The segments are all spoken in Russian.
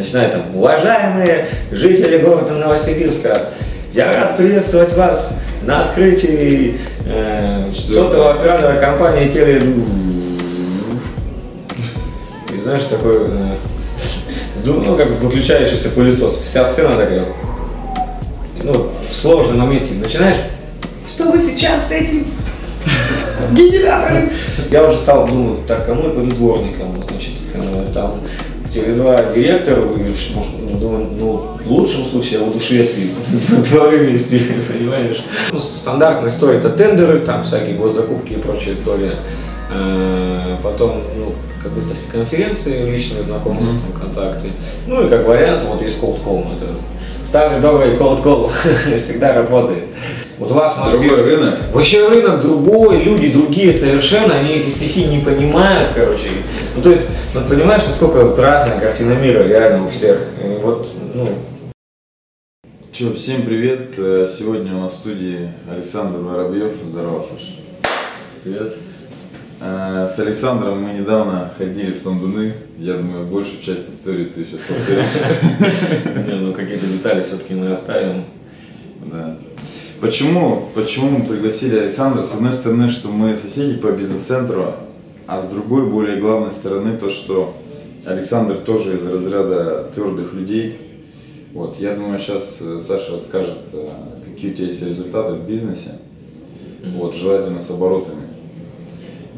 начинает там, уважаемые жители города Новосибирска, я рад приветствовать вас на открытии э, сотового оператора компании Теле... И знаешь, такой, э, ну, как выключающийся пылесос. Вся сцена такая, ну, в сложном моменте. Начинаешь, что вы сейчас с этим генератором? Я уже стал думать, так, кому я пойду дворником? Значит, э, там Теле2 директор, и, может, ну, в лучшем случае я буду в Швеции два вместе, понимаешь? Ну, стандартная история это тендеры, там всякие госзакупки и прочая история. Э, Потом, ну, как выставки конференции, личные знакомства, там, контакты. Ну и как вариант, вот есть cold call, это старый добрый cold call, всегда работает. Вот у вас в Москве... Другой рынок. Вообще рынок другой, люди другие совершенно, они эти стихи не понимают, короче. Ну, то есть, ну, понимаешь, насколько вот разная картина мира реально у всех. И вот, ну, Че, всем привет. Э, Сегодня у нас в студии Александр Воробьев. Здорово, Саша. привет. Э, С Александром мы недавно ходили в Сандуны. Я думаю, большую часть истории ты сейчас повторишь. Ну, какие-то детали все-таки мы оставим. Да. Почему, почему мы пригласили Александра? С одной стороны, что мы соседи по бизнес-центру, а с другой, более главной стороны, то, что Александр тоже из разряда твердых людей. Вот, я думаю, сейчас Саша расскажет, э, какие у тебя есть результаты в бизнесе, вот, желательно с оборотами.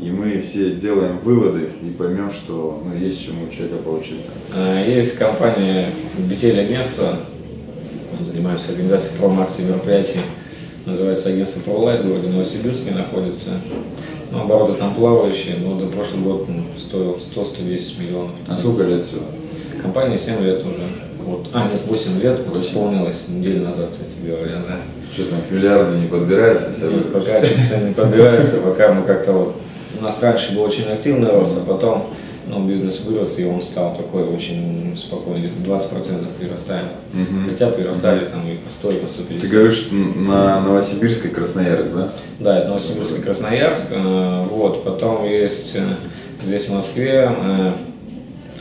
И мы все сделаем выводы и поймем, что ну, есть чему у человека поучиться. А, Есть компания BTL агентство, занимаемся организацией промо-акций мероприятий, называется агентство ProLight, в городе Новосибирске находится. Ну, обороты там плавающие, но за прошлый год ну, стоил 100-110 миллионов. А сколько лет всего? Компания 7 лет уже. Вот. А, нет, 8 лет, вот исполнилось неделю назад, кстати, говоря, да. Что там, к миллиарду не подбирается? выставка? пока не подбирается, пока мы как-то вот... У нас раньше был очень активный рост, а потом ну, бизнес вырос, и он стал такой очень спокойный, где-то 20% прирастаем. Хотя прирастали там и по 100, и по 150. Ты говоришь, что на Новосибирск и Красноярск, да? Да, это Новосибирск и Красноярск. Э, Вот, потом есть э, здесь в Москве э,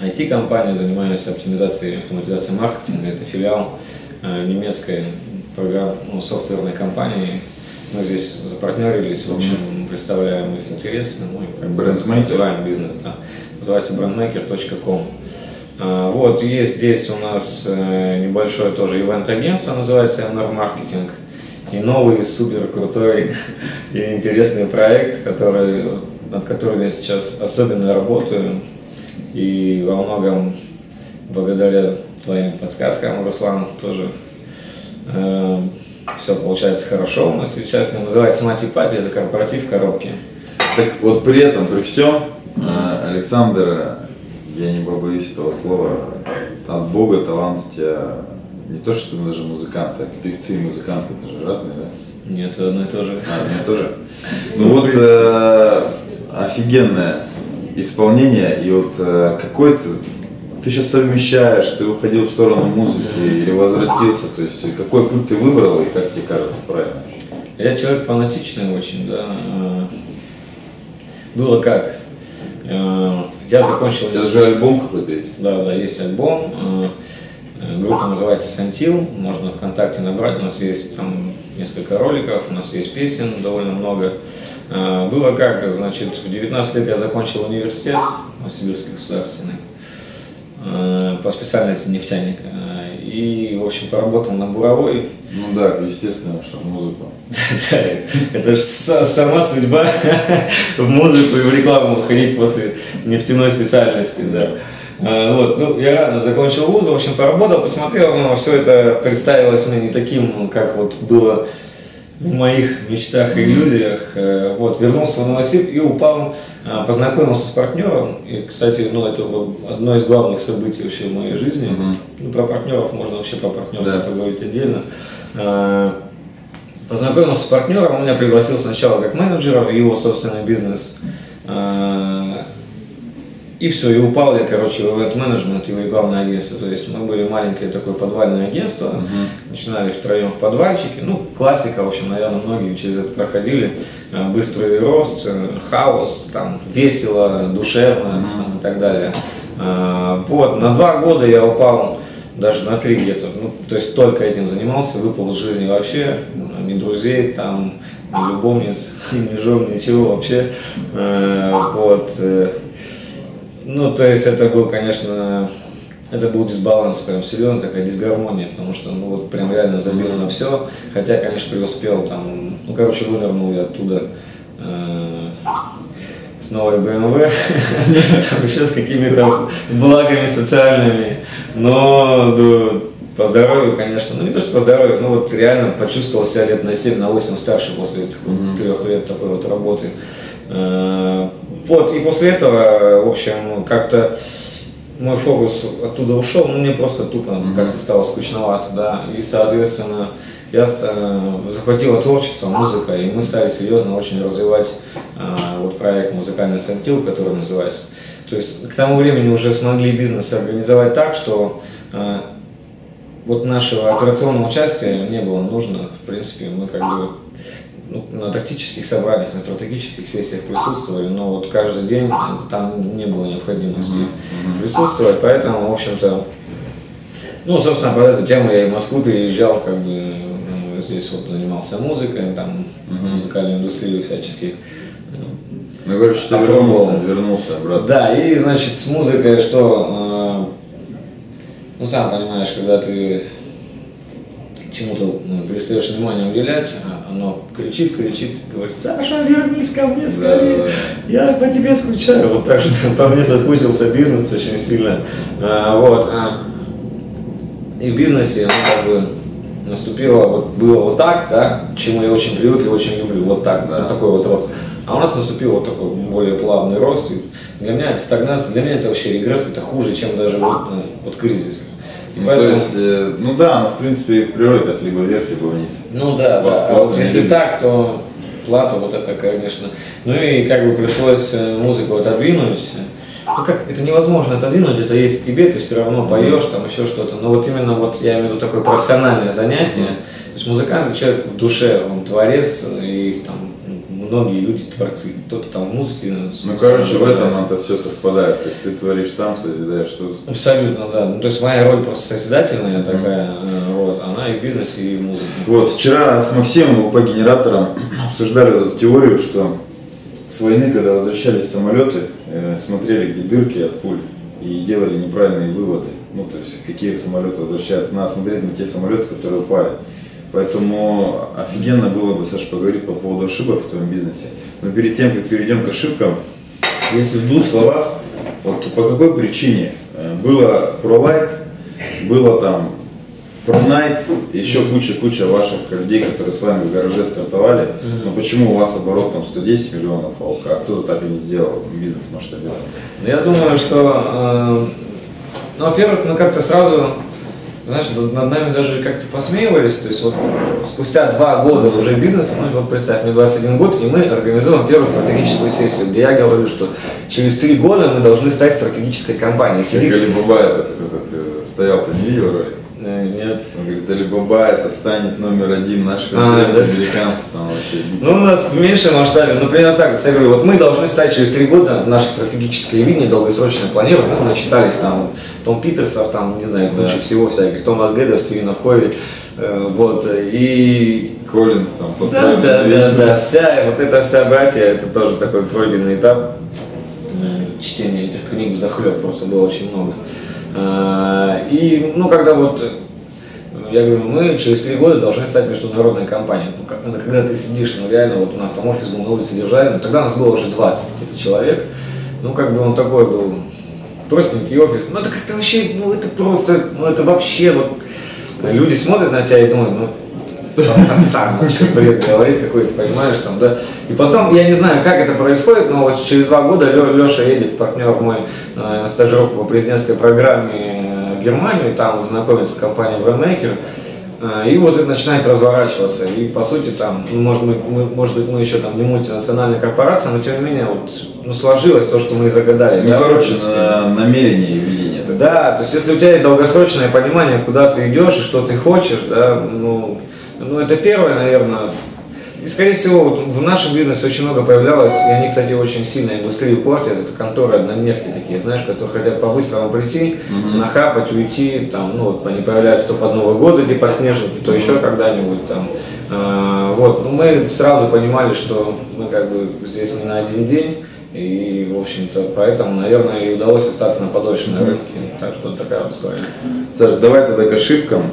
IT-компания, занимаемся оптимизацией и автоматизацией маркетинга. Это филиал э, немецкой программ, ну, софтверной компании. Мы здесь запартнерились, в общем, представляем их интересы, ну и бы Brandmaker? развиваем бизнес, да. Называется brandmaker.com. А, Вот, есть здесь у нас э, небольшое тоже ивент-агентство, называется NR Marketing. И новый супер крутой и интересный проект, который, над которым я сейчас особенно работаю. И во многом благодаря твоим подсказкам, Руслан, тоже все получается хорошо у нас сейчас. Называется Мати Пати, это корпоратив в коробке. Так вот при этом, при всем, э, Александр, я не побоюсь этого слова, от Бога талант у тебя не то, что ты даже музыкант, так певцы и музыканты, это же разные, да? Нет, это одно и то же. А, одно и то же. Ну вот э, офигенное исполнение, и вот э, какой ты, сейчас совмещаешь, ты уходил в сторону музыки или возвратился, то есть какой путь ты выбрал и как тебе кажется правильно? Я человек фанатичный очень, да. Э, Было как. Э, Я закончил... Тебя же альбом какой-то есть? Да, да, есть альбом. э, э, Группа называется Сантил. Можно ВКонтакте набрать. У нас есть там несколько роликов, у нас есть песен довольно много. Э, Было как, значит, в 19 лет я закончил университет Новосибирский государственный э, по специальности нефтяник. Э, И, в общем, поработал на буровой, Ну да, естественно, что музыку. это же сама судьба в музыку и в рекламу уходить после нефтяной специальности, да. А, Вот, ну, я рано закончил вуз, в общем, поработал, посмотрел, но все это представилось мне не таким, как вот было в моих мечтах и иллюзиях. Э, Вот, вернулся в Новосиб и упал, а, познакомился с партнером. И, кстати, ну, это одно из главных событий вообще в моей жизни. Ну, про партнеров можно вообще про партнерство Да. поговорить отдельно. А, Познакомился с партнером, он меня пригласил сначала как менеджера в его собственный бизнес. И все, и упал я, короче, в этот менеджмент и в рекламное агентство. То есть мы были маленькое такое подвальное агентство, начинали втроем в подвальчике. Ну, классика, в общем, наверное, многие через это проходили. А, Быстрый рост, э, хаос, там, весело, душевно там, и так далее. А, вот, на два года я упал даже на три где-то, ну, то есть только этим занимался, выпал из жизни вообще, ни друзей, там, ни любовниц, ни жен, ничего вообще, вот, э, ну, то есть это был, конечно, это был дисбаланс прям серьезно, такая дисгармония, потому что, ну, вот прям реально забил на все, хотя, конечно, преуспел там, ну, короче, вынырнул я оттуда э, с новой BMW, там еще с какими-то благами социальными, но ну, по здоровью, конечно, ну не то, что по здоровью, ну вот реально почувствовал себя лет на 7, на 8 старше после этих трех лет такой вот работы. Э, Вот, и после этого, в общем, как-то мой фокус оттуда ушел, ну мне просто тупо как-то стало скучновато, да, и, соответственно, я ста- захватила творчество, музыка, и мы стали серьезно очень развивать а, вот проект «Музыкальный сантил», который называется. То есть к тому времени уже смогли бизнес организовать так, что а, вот нашего операционного участия не было нужно, в принципе, мы как бы ну, на тактических собраниях, на стратегических сессиях присутствовали, но вот каждый день там не было необходимости присутствовать, поэтому, в общем-то, ну, собственно, под эту тему я и в Москву переезжал, как бы ну, здесь вот занимался музыкой, там, музыкальной индустрией всячески. Ну, короче, ты Попробовал. вернулся, вернулся обратно. Да, и, значит, с музыкой что, э, ну, сам понимаешь, когда ты чему-то ну, перестаешь внимание уделять, а оно кричит, кричит, говорит, Саша, вернись ко мне скорее, я по тебе скучаю. Вот так же по мне соскучился бизнес очень сильно. А, вот. а. И в бизнесе, ну, как бы, наступило, вот, было вот так, да, к чему я очень привык и очень люблю, вот так, да, вот такой вот рост. А у нас наступил вот такой более плавный рост. И для меня это стагнация, для меня это вообще регресс, это хуже, чем даже вот, ну, вот кризис. И Ну, поэтому- то есть, э, ну да, но в принципе в природе так либо вверх, либо вниз. Ну да, Вот, да. А вот если любит. так, то плата вот это, конечно. Ну и как бы пришлось э, музыку отодвинуть. Ну как, это невозможно отодвинуть, это есть в тебе, ты все равно поешь, там еще что-то. Но вот именно вот я имею в виду такое профессиональное занятие. То есть музыкант это человек в душе, он творец, и там многие люди творцы. Кто-то там в музыке. э, Ну, короче, в этом это все совпадает. То есть ты творишь там, созидаешь тут. Абсолютно, да. Ну, то есть моя роль просто созидательная такая, э, вот, она и в бизнесе, и в музыке. Вот, вчера с Максимом, ЛП генератором, обсуждали эту теорию, что с войны, когда возвращались самолеты, э, смотрели, где дырки от пуль, и делали неправильные выводы. Ну, то есть, какие самолеты возвращаются. Надо смотреть на те самолеты, которые упали. Поэтому офигенно было бы, Саша, поговорить по поводу ошибок в твоем бизнесе. Но перед тем, как перейдем к ошибкам, если в двух словах, вот по какой причине э, было ProLight, было там ProNight, еще куча-куча ваших людей, которые с вами в гараже стартовали, но почему у вас оборот там 110 миллионов, а а кто-то так и не сделал бизнес масштабирован? Ну, Я думаю, что, э, ну, во-первых, мы как-то сразу, знаешь, над нами даже как-то посмеивались, то есть вот спустя два года уже бизнеса, ну вот представь, мне 21 год, и мы организуем первую стратегическую сессию, где я говорю, что через три года мы должны стать стратегической компанией. Как Сидит, Алибаба этот, этот, э, стоял, ты не видел ролик? Э, нет. Он говорит, Алибаба это станет номер один наш А, да. американцы там вообще. Ну, у нас в меньшем масштабе, ну, примерно так. Я говорю, вот мы должны стать через три года, наше стратегическое видение, долгосрочное планирование, ну, начитались там Том Питерсов, там, не знаю, куча Да. всего всяких, Томас Гэддер, Стивенов Кови, э, вот, и... Коллинз там Да, построил да, да, вечер. да, вся, вот эта вся братья, это тоже такой пройденный этап чтения этих книг захлеб просто было очень много. А, И, ну, когда вот, э, я говорю, мы через три года должны стать международной компанией. Ну, ну, когда ты сидишь, ну, реально, вот у нас там офис был на улице Державина, тогда нас было уже 20 каких-то человек. Ну, как бы он такой был простенький офис. Ну, это как-то вообще, ну, это просто, ну, это вообще, вот, люди смотрят на тебя и думают, ну, пацан вообще бред говорит какой-то, понимаешь, там, да. И потом, я не знаю, как это происходит, но вот через два года Леша едет, партнер мой, э, на стажировку по президентской программе э, в Германию, там знакомится с компанией Brandmaker, э, и вот это начинает разворачиваться. И по сути там, ну, может быть, мы, может быть, мы еще там не мультинациональная корпорация, но тем не менее вот, ну, сложилось то, что мы и загадали. Ну, да, короче, на намерение и видение. Да, то есть если у тебя есть долгосрочное понимание, куда ты идешь и что ты хочешь, да, ну, ну это первое, наверное. И, скорее всего, вот в нашем бизнесе очень много появлялось, и они, кстати, очень сильно индустрию портят. Это конторы однодневки такие, знаешь, которые хотят по-быстрому прийти, mm-hmm. нахапать, уйти, там, ну, вот они появляются то под Новый год, или под снежники, то mm-hmm. еще когда-нибудь там. А, вот, ну, мы сразу понимали, что мы как бы здесь не на один день, и, в общем-то, поэтому, наверное, и удалось остаться на подольше на рынке. Так что такая вот история. Саша, давай тогда к ошибкам.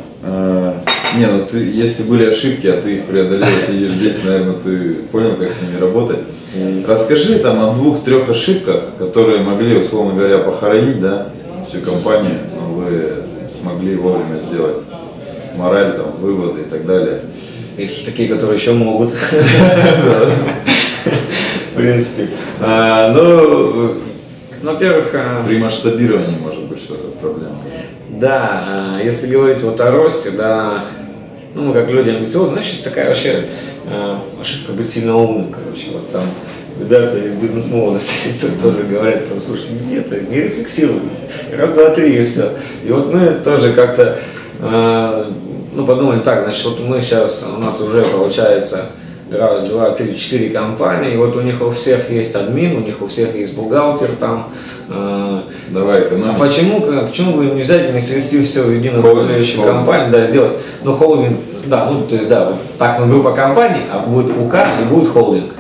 Не, ну ты, если были ошибки, а ты их преодолел, сидишь здесь, наверное, ты понял, как с ними работать. Расскажи там о двух-трех ошибках, которые могли, условно говоря, похоронить, да, всю компанию, но вы смогли вовремя сделать мораль, там, выводы и так далее. Есть такие, которые еще могут. В принципе. А, ну, во-первых... А, При масштабировании может быть что-то проблема. Да, а, если говорить вот о росте, да, ну, мы как люди амбициозны, знаешь, есть такая вообще э, ошибка быть сильно умным, короче, вот там ребята из бизнес-молодости тоже говорят, там, слушай, нет, не рефлексируй, раз, два, три и все. И вот мы тоже как-то, э, ну, подумали так, значит, вот мы сейчас, у нас уже получается раз, два, три, четыре компании, и вот у них у всех есть админ, у них у всех есть бухгалтер там. Э, Давай экономить. А почему, почему бы не взять и не свести все в единую управляющую компанию, да, сделать, ну, холдинг, да, ну, то есть, да, вот так, ну, группа компаний, а будет УК и будет холдинг.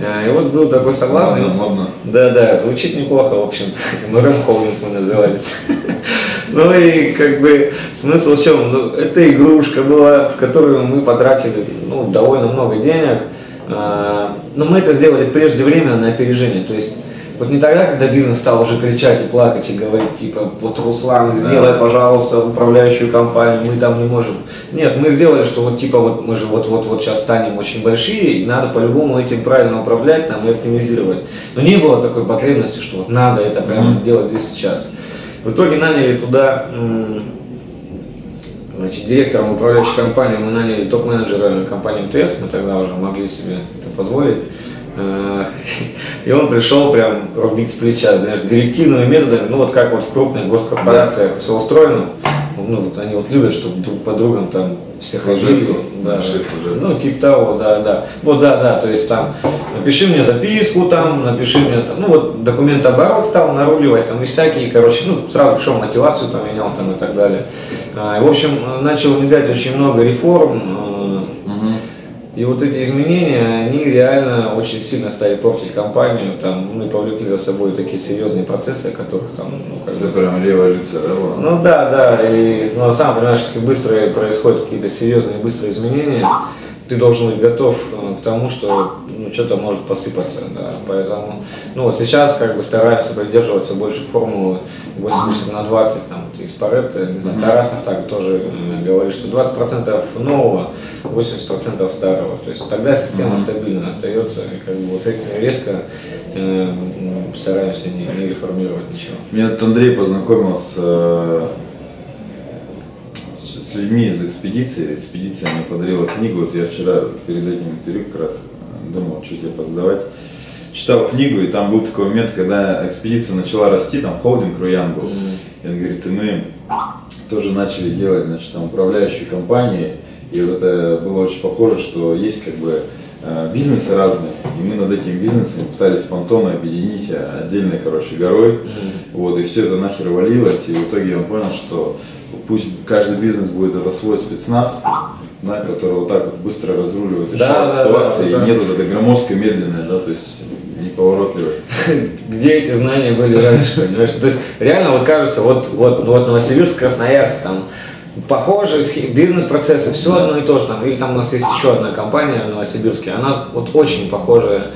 Э, и вот был такой согласный. Модно, модно. Да, да, звучит неплохо, в общем-то. МРМ холдинг мы назывались. Ну и как бы смысл в чем? Ну, это игрушка была, в которую мы потратили ну, довольно много денег. Но мы это сделали преждевременно на опережение. То есть вот не тогда, когда бизнес стал уже кричать и плакать и говорить, типа, вот Руслан, сделай, пожалуйста, управляющую компанию, мы там не можем. Нет, мы сделали, что вот типа вот мы же вот-вот-вот сейчас станем очень большие, и надо по-любому этим правильно управлять там и оптимизировать. Но не было такой потребности, что вот надо это прямо mm-hmm. делать здесь сейчас. В итоге наняли туда значит, директором управляющей компании, мы наняли топ-менеджера компании МТС, мы тогда уже могли себе это позволить. Э, и он пришел прям рубить с плеча, знаешь, директивными методами, ну вот как вот в крупных госкорпорациях все устроено, ну вот они вот любят, чтобы друг по другам там все ходили, да, ну типа того, да, да, вот да, да, то есть там напиши мне записку там, напиши мне там, ну вот документ оборот стал наруливать там и всякие, короче, ну сразу пришел мотивацию поменял там и так далее, а, и, в общем начал внедрять очень много реформ, и вот эти изменения, они реально очень сильно стали портить компанию, там, ну и повлекли за собой такие серьезные процессы, о которых там, ну, как Это прям революция, да? Ну да, да, и, ну, сам понимаешь, если быстро происходят какие-то серьезные, быстрые изменения, ты должен быть готов э, к тому, что ну, что-то может посыпаться. Да. Поэтому ну, вот сейчас как бы стараемся придерживаться больше формулы 80 на 20, там, вот из Паретта, не знаю, Тарасов так тоже говорит, что 20% нового, 80% старого. То есть тогда система стабильно остается, и как бы вот резко э, стараемся не, не реформировать ничего. Меня тут Андрей познакомил с э, с людьми из экспедиции. Экспедиция мне подарила книгу. Вот я вчера перед этим интервью как раз э, думал, что тебе позадавать. Читал книгу, и там был такой момент, когда экспедиция начала расти, там холдинг Руян был. Mm. И он говорит, и мы тоже начали делать, значит, там управляющие компании. И вот это было очень похоже, что есть как бы э, бизнесы разные, и мы над этим бизнесом пытались понтоны объединить э, отдельной, короче, горой, mm. вот, и все это нахер валилось, и в итоге он понял, что пусть каждый бизнес будет это свой спецназ, да, который вот так вот быстро разруливает, решает да, ситуации, да, да, и нет вот этой громоздкой медленной, да, то есть неповоротливой. Где эти знания были раньше, понимаешь? То есть реально вот кажется, вот, вот, вот Новосибирск, Красноярск, там похожие бизнес-процессы, все одно и то же, там, или там у нас есть еще одна компания в Новосибирске, она вот очень похожая,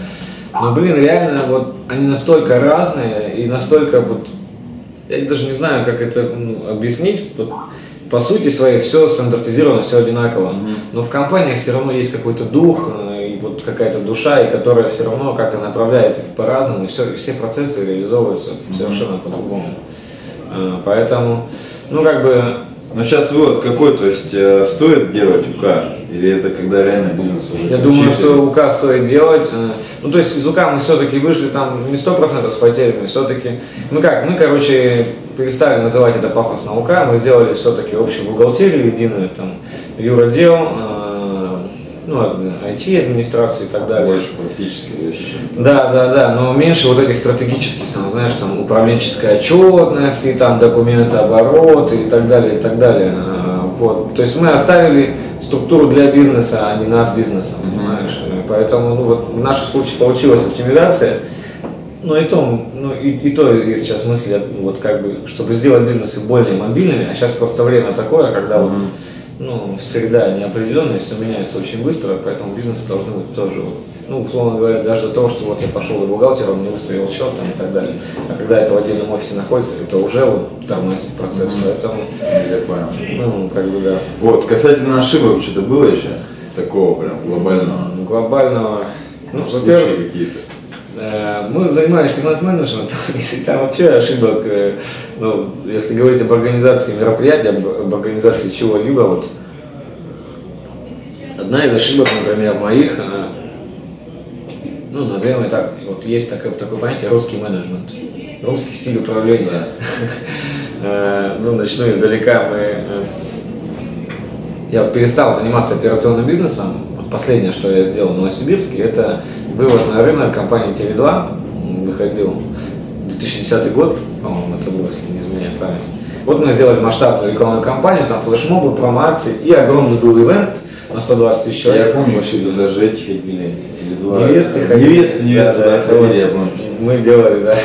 но, блин, реально, вот они настолько разные и настолько вот я даже не знаю, как это ну, объяснить. Вот, по сути своей все стандартизировано, все одинаково. Mm-hmm. Но в компаниях все равно есть какой-то дух, э, и вот какая-то душа, и которая все равно как-то направляет по-разному, и все, и все процессы реализовываются mm-hmm. совершенно по-другому. Э, поэтому, ну как бы но сейчас вывод какой, то есть э, стоит делать УК, или это когда реально бизнес уже Я думаю, что УК стоит делать. Э, ну, то есть из УК мы все-таки вышли там не сто процентов с потерями, все-таки, ну как, мы, короче, перестали называть это пафосно УК, мы сделали все-таки общую бухгалтерию единую, там, юродел, э, ну, IT-администрацию и так далее. Больше практические вещи. Да, да, да, но меньше вот этих стратегических, там, знаешь, там, управленческая отчетность, и там документы, оборот и так далее, и так далее. А, Вот. То есть мы оставили структуру для бизнеса, а не над бизнесом, понимаешь? Поэтому, ну, вот в нашем случае получилась оптимизация. Но и то, ну, и, и то есть сейчас мысли, вот как бы, чтобы сделать бизнесы более мобильными, а сейчас просто время такое, когда вот, ну, среда неопределенная, все меняется очень быстро, поэтому бизнесы должны быть тоже, ну, условно говоря, даже до того, что вот я пошел до бухгалтера, он мне выставил счет там и так далее. А когда это в отдельном офисе находится, это уже вот тормозит процесс, поэтому, Я понял. ну, как бы, да. Вот, касательно ошибок, что-то было еще такого прям глобального? Ну, Глобального, ну, Случаи во-первых, какие-то? Э, Мы занимались сегмент-менеджментом, если там вообще ошибок, э, ну, если говорить об организации мероприятия, об, организации чего-либо, вот одна из ошибок, например, моих, э, ну, назовем ее так, вот есть такое, такое понятие русский менеджмент, русский стиль управления. Ну, начну издалека, мы, я перестал заниматься операционным бизнесом. Последнее, что я сделал в Новосибирске, это вывод на рынок компании Теле2. Выходил 2010 год, по-моему, это было, если не изменяет память. Вот мы сделали масштабную рекламную кампанию, там флешмобы, промо-акции и огромный был ивент на 120 тысяч человек. Я помню, вообще тут даже эти ходили с Теле2. Невесты ходили. Невесты, невесты, да, ходили, я помню. Мы делали, да.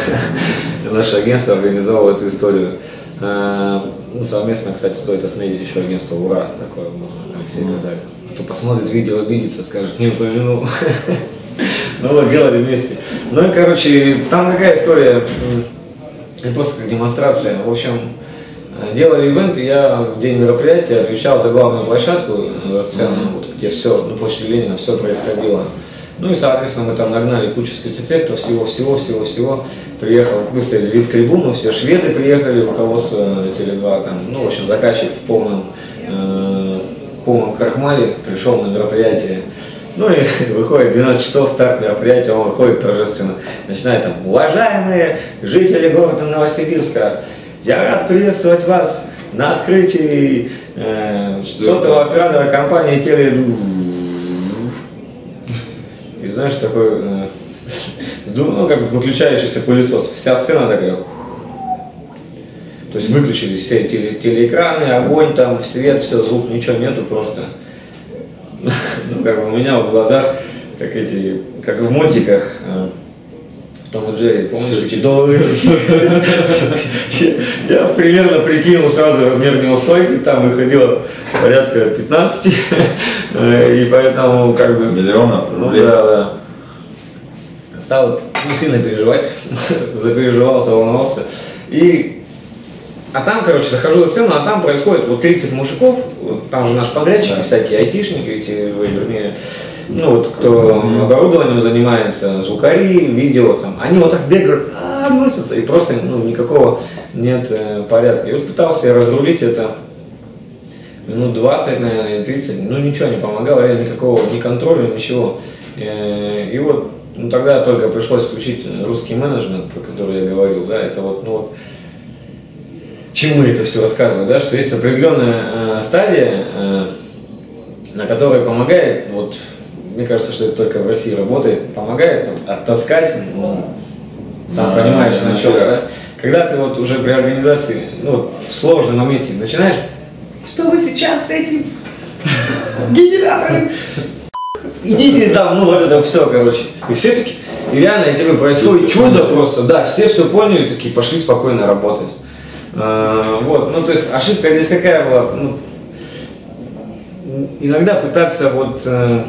Наше агентство организовало эту историю. Э, Ну, совместно, кстати, стоит отметить еще агентство «Ура», такое было, Алексей Газарев. А то посмотрит видео, обидится, скажет, не упомянул. Ну вот, делали вместе. Ну и, короче, там какая история, не просто как демонстрация. В общем, э, делали ивент, и я в день мероприятия отвечал за главную площадку, э, за сцену, вот, где все, на площади Ленина все происходило. Ну и, соответственно, мы там нагнали кучу спецэффектов, всего-всего, всего-всего. Приехал, выставили вип-трибуну, все шведы приехали, руководство Теле2, там, ну, в общем, заказчик в полном, э, в полном крахмале пришел на мероприятие. Ну и выходит 12 часов старт мероприятия, он выходит торжественно, начинает там, уважаемые жители города Новосибирска, я рад приветствовать вас на открытии э, сотового оператора компании Теле... И знаешь, такой, э, ну, как бы выключающийся пылесос. Вся сцена такая. То есть выключили все теле- телеэкраны, огонь там, свет, все, звук, ничего нету просто. Ну, как бы у меня вот в глазах, как эти, как в мотиках, э, в Том и Джерри, помнишь, такие доллары? Я примерно прикинул сразу размер неустойки, там выходило порядка 15, э, и поэтому как бы Миллионов ну рублей. да, да. Стал ну, сильно переживать, запереживался, волновался. И а там, короче, захожу на сцену, а там происходит вот 30 мужиков, там же наши подрядчики, всякие айтишники, эти, вернее, ну вот кто оборудованием занимается, звукари, видео, там, они вот так бегают, а, носятся, и просто ну, никакого нет э, порядка. И вот пытался я разрулить это минут 20, наверное, или 30, ну ничего не помогало, реально никакого ни контроля, ничего. Э, И вот ну, тогда только пришлось включить русский менеджмент, про который я говорил, да, это вот, ну вот, чему это все рассказываю, да, что есть определенная э, стадия, э, на которой помогает, вот, мне кажется, что это только в России работает, помогает вот, оттаскать, ну, сам Да, понимаешь, да, на чем, да. да. Когда ты вот уже при организации, ну, вот, в сложном моменте начинаешь, что вы сейчас с этим генератором идите там, ну вот это все, короче. И все таки и реально, и тебе происходит чудо просто, да, все все поняли, такие пошли спокойно работать. А, Вот, ну то есть ошибка здесь какая была, ну, иногда пытаться вот э,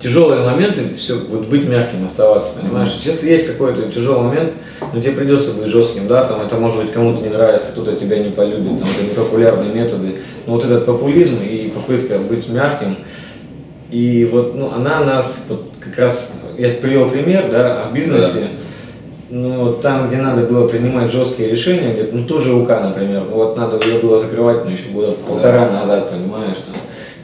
тяжелые моменты, все, вот быть мягким, оставаться, понимаешь? Если есть какой-то тяжелый момент, ну тебе придется быть жестким, да, там это может быть кому-то не нравится, кто-то тебя не полюбит, там это непопулярные методы. Но вот этот популизм и попытка быть мягким, и вот, ну, она нас, вот как раз, я привел пример, да, в бизнесе, ну, вот там, где надо было принимать жесткие решения, где ну, тоже УК, например, ну, вот надо ее было закрывать, ну, еще года полтора назад, понимаешь, там,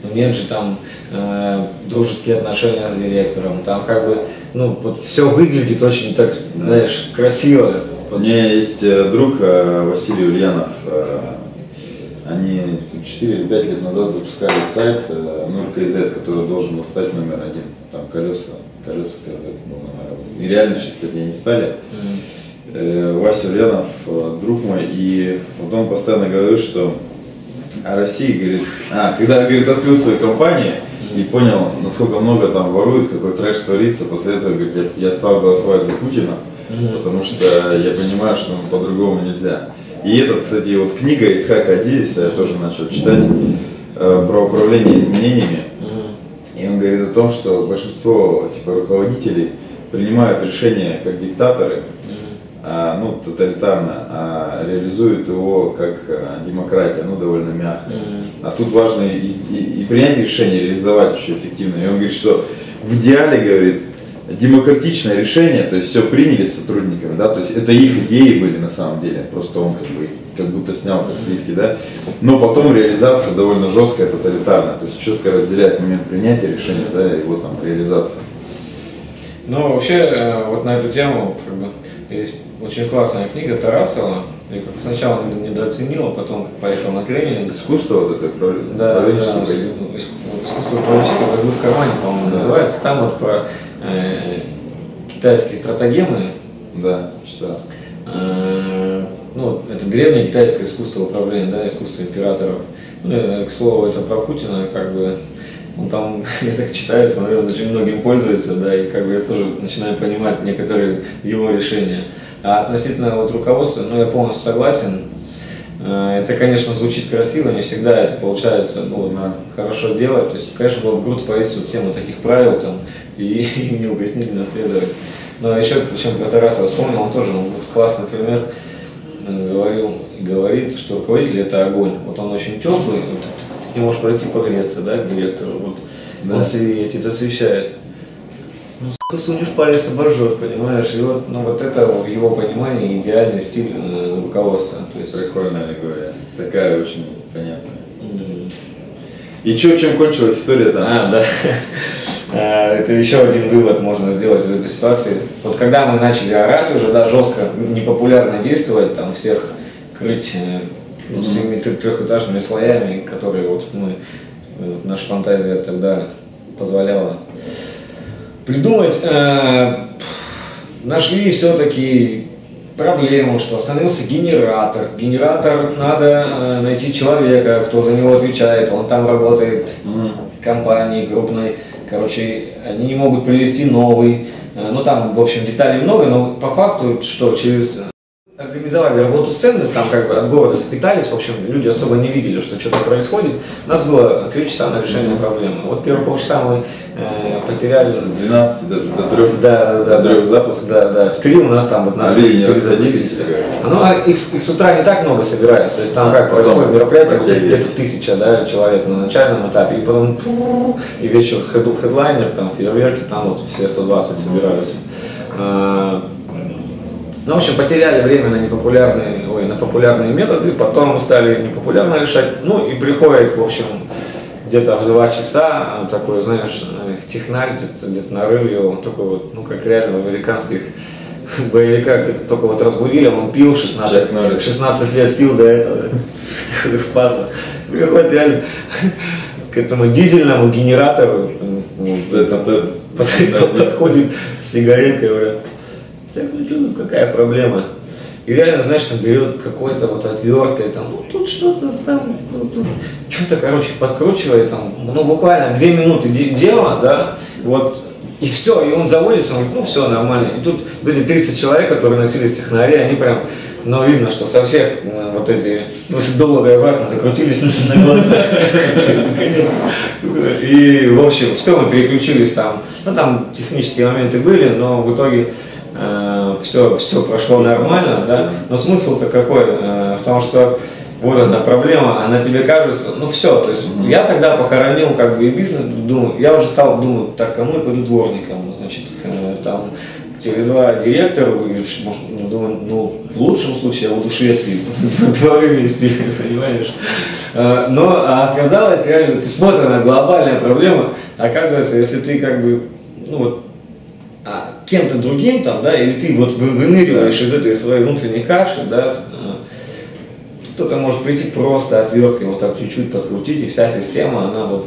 ну, нет же там э, дружеские отношения с директором, там как бы, ну, вот все выглядит очень так, знаешь, красиво. У меня есть э, друг э, Василий Ульянов, э, Они 4 или 5 лет назад запускали сайт 0KZ, который должен был стать номер один. Там колеса, колеса КЗ был номер один. И реально счастливы не стали. Mm-hmm. Вася Ульянов, друг мой, и вот он постоянно говорит, что о России, говорит, а, когда, говорит, открыл свою компанию, и понял, насколько много там воруют, какой трэш творится. После этого говорит, я, я стал голосовать за Путина, mm-hmm. потому что я понимаю, что ну, по-другому нельзя. И этот, кстати, вот книга Ицхака Адидиса я тоже начал читать э, про управление изменениями. Mm-hmm. И он говорит о том, что большинство типа руководителей принимают решения как диктаторы, а, ну, тоталитарно, а реализуют его как а, демократия, ну, довольно мягко. Mm-hmm. А тут важно и, и, и принять решение, реализовать еще эффективно. И он говорит, что в идеале, говорит, демократичное решение, то есть все приняли с сотрудниками, да, то есть это их идеи были на самом деле, просто он как бы как будто снял как сливки, да, но потом реализация довольно жесткая, тоталитарная, то есть четко разделяет момент принятия решения, да, и его там реализация. Ну, вообще, э, вот на эту тему, как бы, есть очень классная книга Тарасова. Я как сначала недооценила, потом поехал на тренинг. Искусство вот это да, да, искусство управленческой борьбы в кармане, по-моему, да. называется. Там вот про э, китайские стратегемы. Да, читал. Э, ну, это древнее китайское искусство управления, да, искусство императоров. Ну, к слову, это про Путина, как бы он там, я так читаю, смотрю, он очень многим пользуется, да, и как бы я тоже начинаю понимать некоторые его решения. А относительно вот руководства, ну, я полностью согласен. Э, это, конечно, звучит красиво, не всегда это получается ну, да. хорошо делать. То есть, конечно, было бы круто повесить вот всем вот таких правил там, и, и неукоснительно следовать. Но еще, причем про Тараса вспомнил, он тоже, он вот классный пример говорил, говорит, что руководитель это огонь. Вот он очень теплый, вот, ты можешь пройти погреться, да, к директору, вот, да. он светит, освещает ну, сука, сунешь палец, обожжет, понимаешь? И вот, ну, вот это в его понимании идеальный стиль э, руководства. То есть... Прикольная аллегория. Такая очень понятная. Mm-hmm. И что, чем кончилась история-то? А, да. А, это еще один вывод можно сделать из этой ситуации. Вот когда мы начали орать уже, да, жестко, непопулярно действовать, там всех крыть э, ну, всеми трехэтажными слоями, которые вот мы, э, наша фантазия тогда позволяла придумать, э, нашли все-таки проблему, что остановился генератор. Генератор надо э, найти человека, кто за него отвечает, он там работает в компании крупной. Короче, они не могут привести новый. Э, ну там, в общем, деталей много, но по факту, что через организовали работу сцены, там как бы от города запитались, в общем, люди особо не видели, что что-то происходит. У нас было три часа на решение проблемы. Вот первые полчаса мы э, потеряли... С 12 до, до 3, да, да, до 3 да, запуск. Да, да, в 3 у нас там вот надо перезапуститься. Ну, а их, их с утра не так много собираются, то есть там как происходит мероприятие, где-то тысяча да, человек на начальном этапе, и потом и вечер хедлайнер, там фейерверки, там вот все 120 собираются. А, ну, в общем, потеряли время на непопулярные, ой, на популярные методы, потом стали непопулярно решать. Ну и приходит, в общем, где-то в два часа такой, знаешь, технарь где-то где нарыл его, такой вот, ну как реально в американских боевиках где-то только вот разбудили, он пил 16, 16 лет пил до этого, впадло. Приходит реально к этому дизельному генератору, подходит с сигаретой, говорят, так, ну что, ну какая проблема? И реально, знаешь, там берет какой-то вот отверткой, там, ну тут что-то там, ну, тут что-то, короче, подкручивает, там, ну буквально две минуты дела, да, вот, и все, и он заводится, он говорит, ну все, нормально. И тут были 30 человек, которые носили технари, они прям, ну видно, что со всех э, вот эти 20 долларов обратно закрутились на глаза. И, в общем, все, мы переключились там, ну там технические моменты были, но в итоге все, э, все прошло нормально, да, но смысл-то какой? Э, в том, что вот она проблема, она тебе кажется, ну все, то есть mm-hmm. я тогда похоронил как бы и бизнес, думаю, я уже стал думать, так, кому я пойду дворником, значит, э, там, Теле2 директор, может, ну, думаю, ну, в лучшем случае я буду в Швеции дворы вести, понимаешь? Но оказалось, реально, ты смотришь на глобальная проблема, оказывается, если ты как бы, ну вот, кем-то другим там, да, или ты вот выныриваешь из этой своей внутренней каши, да, Кто-то может прийти просто отверткой, вот так чуть-чуть подкрутить, и вся система, она вот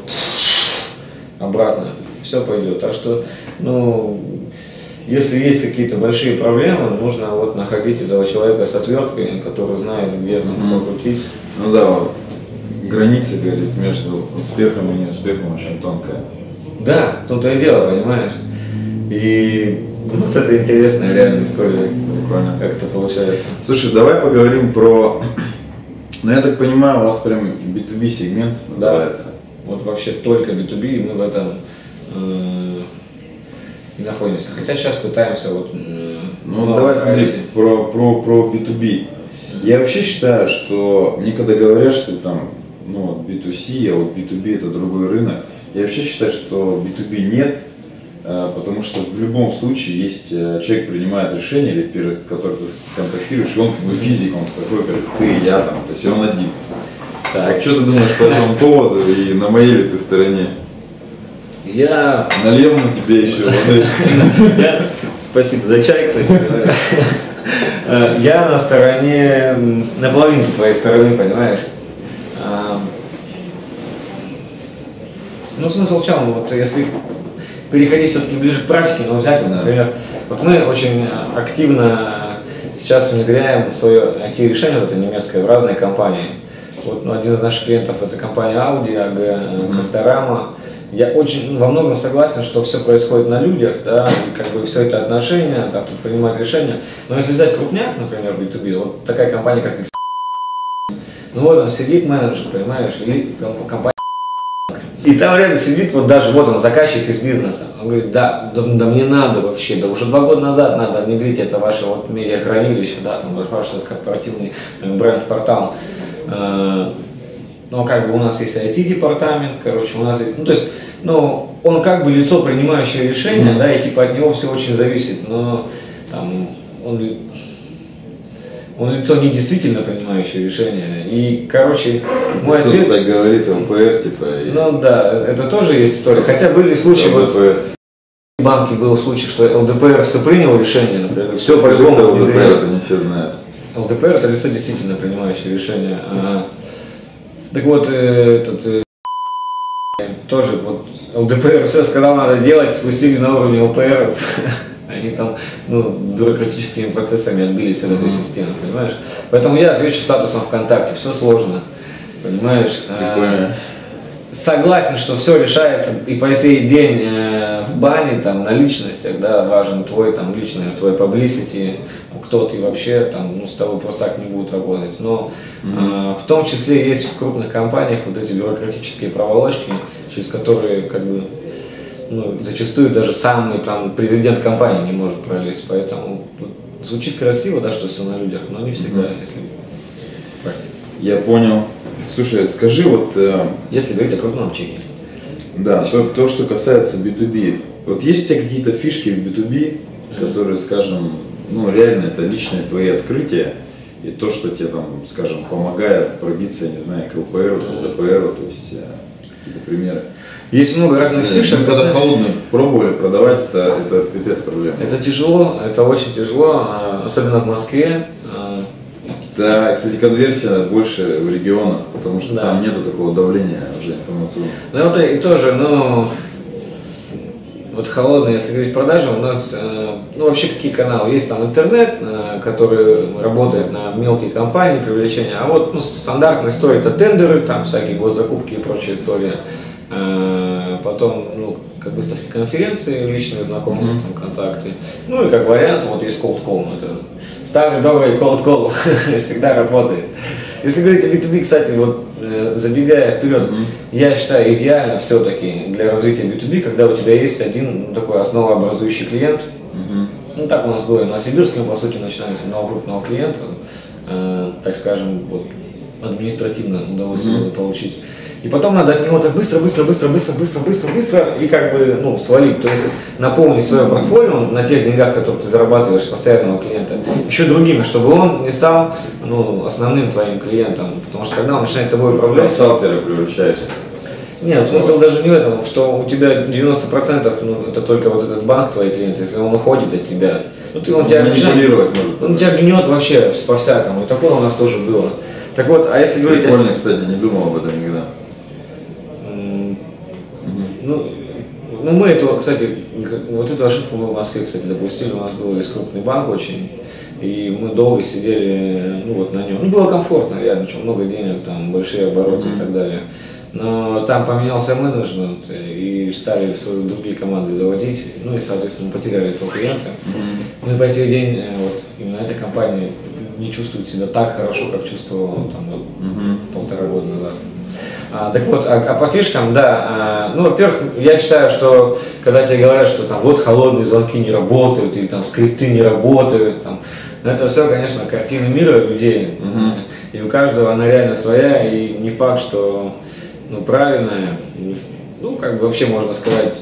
обратно, все пойдет. Так что, ну, если есть какие-то большие проблемы, нужно вот находить этого человека с отверткой, который знает, где там Мгм. покрутить. Ну да, вот граница, говорит, между успехом и неуспехом очень тонкая. Да, в том-то и дело, понимаешь? И вот это интересная реальная история, Прикольно. как это получается. Слушай, давай поговорим про... Ну, я так понимаю, у вас прям B2B сегмент Да. называется. Вот вообще только B2B, и мы в этом э, и находимся. Хотя сейчас пытаемся вот... м, Ну, давай смотри, про, про, про B2B. Я вообще считаю, что мне когда говорят, что там, ну, вот B2C, а вот B2B это другой рынок, я вообще считаю, что B2B нет, э, потому что в любом случае есть э, человек принимает решение, или перед которым ты контактируешь, и он как бы физик, он такой, как ты, я там, то есть он один. Так, что ты думаешь по этому поводу и на моей ли ты стороне? Я Нальем на тебе еще воды. Спасибо за чай, кстати. говоря. Э, Я на стороне, на половинке твоей стороны, понимаешь? А, Ну, смысл в чем? Вот если переходить все-таки ближе к практике, но взять, вот, например, вот мы очень активно сейчас внедряем свое IT-решение, вот это немецкое, в разные компании. Вот ну, один из наших клиентов это компания Audi, AG, э, Castorama. Я очень ну, во многом согласен, что все происходит на людях, да, и как бы все это отношения, там тут принимать решения. Но если взять крупняк, например, B2B, вот такая компания, как X, ну вот он сидит менеджер, понимаешь, или там компания и там реально сидит, вот даже, вот он, заказчик из бизнеса. Он говорит, да, да, да мне надо вообще, да уже два года назад надо внедрить это ваше вот медиахранилище, да, там ваш этот корпоративный э, бренд-портал. Э, Но как бы у нас есть IT-департамент, короче, у нас есть, ну то есть, ну, он как бы лицо, принимающее решения, да, и типа от него все очень зависит, но там он он лицо не действительно принимающее решения. И, короче, мой Кто ответ... так говорит, ЛПР, типа, и Ну да, это, это тоже есть история. Хотя были случаи, вот ЛДПР. в банке был случай, что ЛДПР все принял решение, например, все Скажи, кто по-любому ЛДПР, это не все знают. ЛДПР это лицо действительно принимающее решение. А, так вот, э, этот э, тоже вот ЛДПР все сказал, надо делать, спустили на уровень ЛПР. Они там ну, бюрократическими процессами отбились от этой системы, понимаешь? Поэтому я отвечу статусом ВКонтакте, все сложно, понимаешь? А, Прикольно. Согласен, что все решается и по сей день э, в бане, там, на личностях, да, важен твой там личный, твой publicity, кто ты вообще, там, ну, с тобой просто так не будут работать. Но э, в том числе есть в крупных компаниях вот эти бюрократические проволочки, через которые, как бы, ну, зачастую даже самый там президент компании не может пролезть. Поэтому звучит красиво, да, что все на людях, но не всегда, если практика. Я понял. Слушай, скажи вот, э, Если говорить о крупном чеке. да, то, то, что касается B2B. Вот есть у тебя какие-то фишки в B2B, которые, скажем, ну реально это личные твои открытия, и то, что тебе там, скажем, помогает пробиться, я не знаю, к ЛПР, к ЛДПР, то есть э, примеры. Есть много разных фишек. Ну, когда холодный пробовали продавать, это, это пипец проблема. Это тяжело, это очень тяжело, а, особенно в Москве. А, Да, кстати, конверсия больше в регионах, потому что Да. там нету такого давления уже информационного. Ну вот и тоже, ну, вот холодно, если говорить продажи, у нас, э, ну вообще какие каналы? Есть там интернет, э, который работает на мелкие компании, привлечение, а вот ну, стандартная история это тендеры, там всякие госзакупки и прочая история. Э, Потом, ну, как выставки конференции, личные знакомства, там, контакты. Ну и как вариант, вот есть cold call, это старый добрый cold call, всегда работает. Если говорить о B2B, кстати, вот э, забегая вперед, я считаю идеально все-таки для развития B2B, когда у тебя есть один ну, такой основообразующий клиент. Ну так у нас было в Новосибирске, мы по сути начинали с одного крупного клиента, э, так скажем, вот административно удалось его заполучить. И потом надо от него так быстро, быстро, быстро, быстро, быстро, быстро, быстро и как бы ну, свалить. То есть наполнить свое портфолио на тех деньгах, которые ты зарабатываешь с постоянного клиента, еще другими, чтобы он не стал ну, основным твоим клиентом. Потому что когда он начинает тобой управлять, консалтера превращаешься. нет, смысл даже не в этом, что у тебя 90% ну, это только вот этот банк твой клиент, если он уходит от тебя. Ну, ты, он тебя Манипулировать может. он тебя гнет вообще по-всякому, и такое у нас тоже было. Так вот, а если говорить о... Прикольно, кстати, не думал об этом никогда. Ну, ну, мы эту, кстати, вот эту ошибку мы в Москве, кстати, допустили. У нас был здесь крупный банк очень, и мы долго сидели, ну вот на нем. Ну, было комфортно, реально, что много денег, там, большие обороты и так далее. Но там поменялся менеджмент, и стали свои другие команды заводить, ну и, соответственно, мы потеряли этого клиента. Ну и по сей день э, вот именно эта компания не чувствует себя так хорошо, как чувствовала там, вот, полтора года назад. А, так вот, а, а по фишкам, да, а, ну, во-первых, я считаю, что когда тебе говорят, что там вот холодные звонки не работают, или там скрипты не работают, там, ну, это все, конечно, картина мира людей, и у каждого она реально своя, и не факт, что ну, правильная, ну, как бы вообще можно сказать,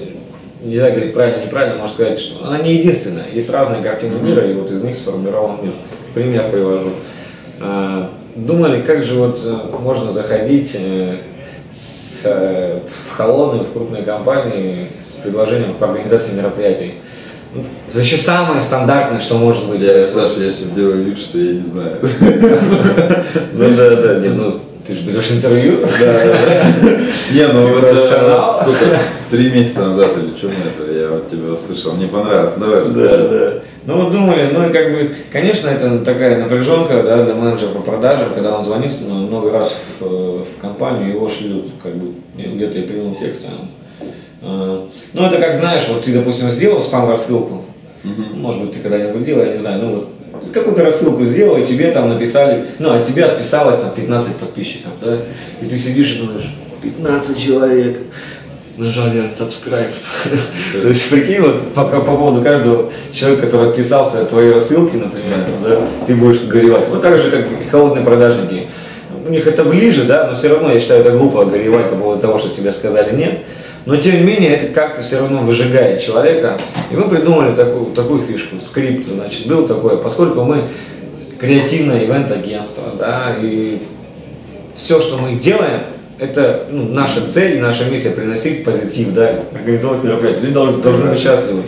нельзя говорить правильно, неправильно, можно сказать, что она не единственная. Есть разные картины мира, и вот из них сформирован мир. Пример привожу. А, Думали, как же вот э, можно заходить э, с, э, в холодную, в крупные компании с предложением по организации мероприятий. Ну, Это еще самое стандартное, что может быть. Я, Саша, я сейчас делаю вид, что я не знаю. Ну да, да, нет, ну ты же берешь интервью. Не, ну Ты вот профессионал. э, сколько, три месяца назад или что это, я вот тебя услышал, мне понравилось, давай Да, расскажи. да. Ну вот думали, ну и как бы, конечно, это такая напряженка да, для менеджера по продажам, когда он звонит ну, много раз в, э, в компанию, его шлют, как бы, где-то и прямым текстом. А, Ну это как знаешь, вот ты, допустим, сделал спам-рассылку, может быть, ты когда-нибудь делал, я не знаю, ну вот какую-то рассылку сделал, и тебе там написали, ну, от тебя отписалось там 15 подписчиков, да, и ты сидишь и думаешь, 15 человек, нажали subscribe. То есть, прикинь, вот по, по поводу каждого человека, который отписался от твоей рассылки, например, да, ты будешь горевать. Вот так же, как и холодные продажники. У них это ближе, да, но все равно я считаю это глупо горевать по поводу того, что тебе сказали нет. Но тем не менее, это как-то все равно выжигает человека. И мы придумали такую, такую фишку, скрипт, значит, был такой, поскольку мы креативное ивент-агентство, да, и все, что мы делаем, это ну, наша цель, наша миссия приносить позитив, да, организовать мероприятие. Люди должны, должны быть счастливы.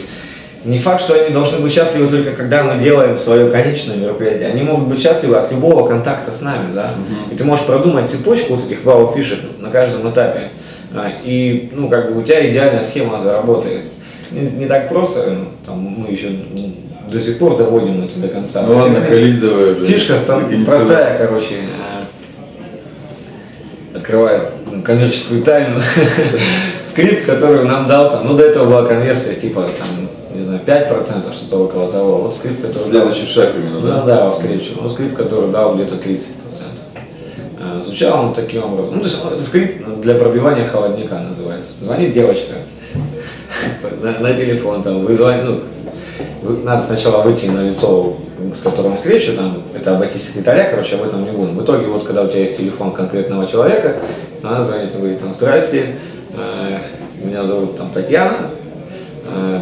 Не факт, что они должны быть счастливы только когда мы делаем свое конечное мероприятие. Они могут быть счастливы от любого контакта с нами, да. И ты можешь продумать цепочку вот этих вау-фишек на каждом этапе. А, И, ну, как бы у тебя идеальная схема заработает. Не, не так просто, ну, там, мы еще до сих пор доводим это до конца. Ну ладно, колись давай уже. Фишка не простая, короче. э, Открываю ну, коммерческую тайну. Скрипт, который нам дал, там, ну до этого была конверсия типа, там, 5%, что-то около того. Вот скрипт, который дал- Следующий шаг именно, ну да? да, воскресший. Ну, скрипт, который дал где-то 30%. Э, Звучал он таким образом. Ну, то есть он- скрипт для пробивания холодника называется. Звонит девочка на, на телефон, там, вы звоните, ну, надо сначала выйти на лицо, с которым встречу, там, это обойти секретаря, короче, об этом не будем. В итоге, вот когда у тебя есть телефон конкретного человека, она звонит, вы там, здрасте, э, меня зовут там Татьяна, э,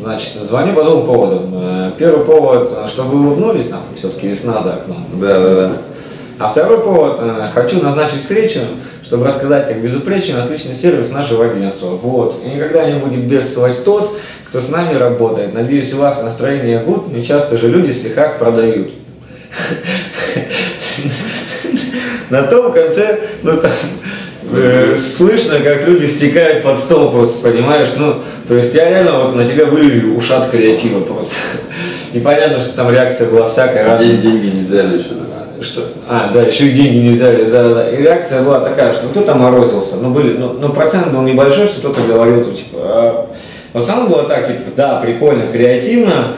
Значит, звоню по двум поводам. Э, Первый повод, э, чтобы вы улыбнулись, там, все-таки весна за окном. Да, да, да. А второй повод, э, хочу назначить встречу, чтобы рассказать, как безупречен, отличный сервис нашего агентства. Вот. И никогда не будет бедствовать тот, кто с нами работает. Надеюсь, у вас настроение гуд, не часто же люди стихах продают. На том конце, ну там, э, слышно, как люди стекают под стол просто, понимаешь? Ну, то есть я реально вот на тебя вылью ушат креатива просто. И понятно, что там реакция была всякая разная. День- Деньги не взяли еще. да? Что? А, да, еще и деньги не взяли, да, да. И реакция была такая, что кто-то морозился, ну, были, ну, ну, процент был небольшой, что кто-то говорил, то, типа, а... в основном было так, типа, да, прикольно, креативно,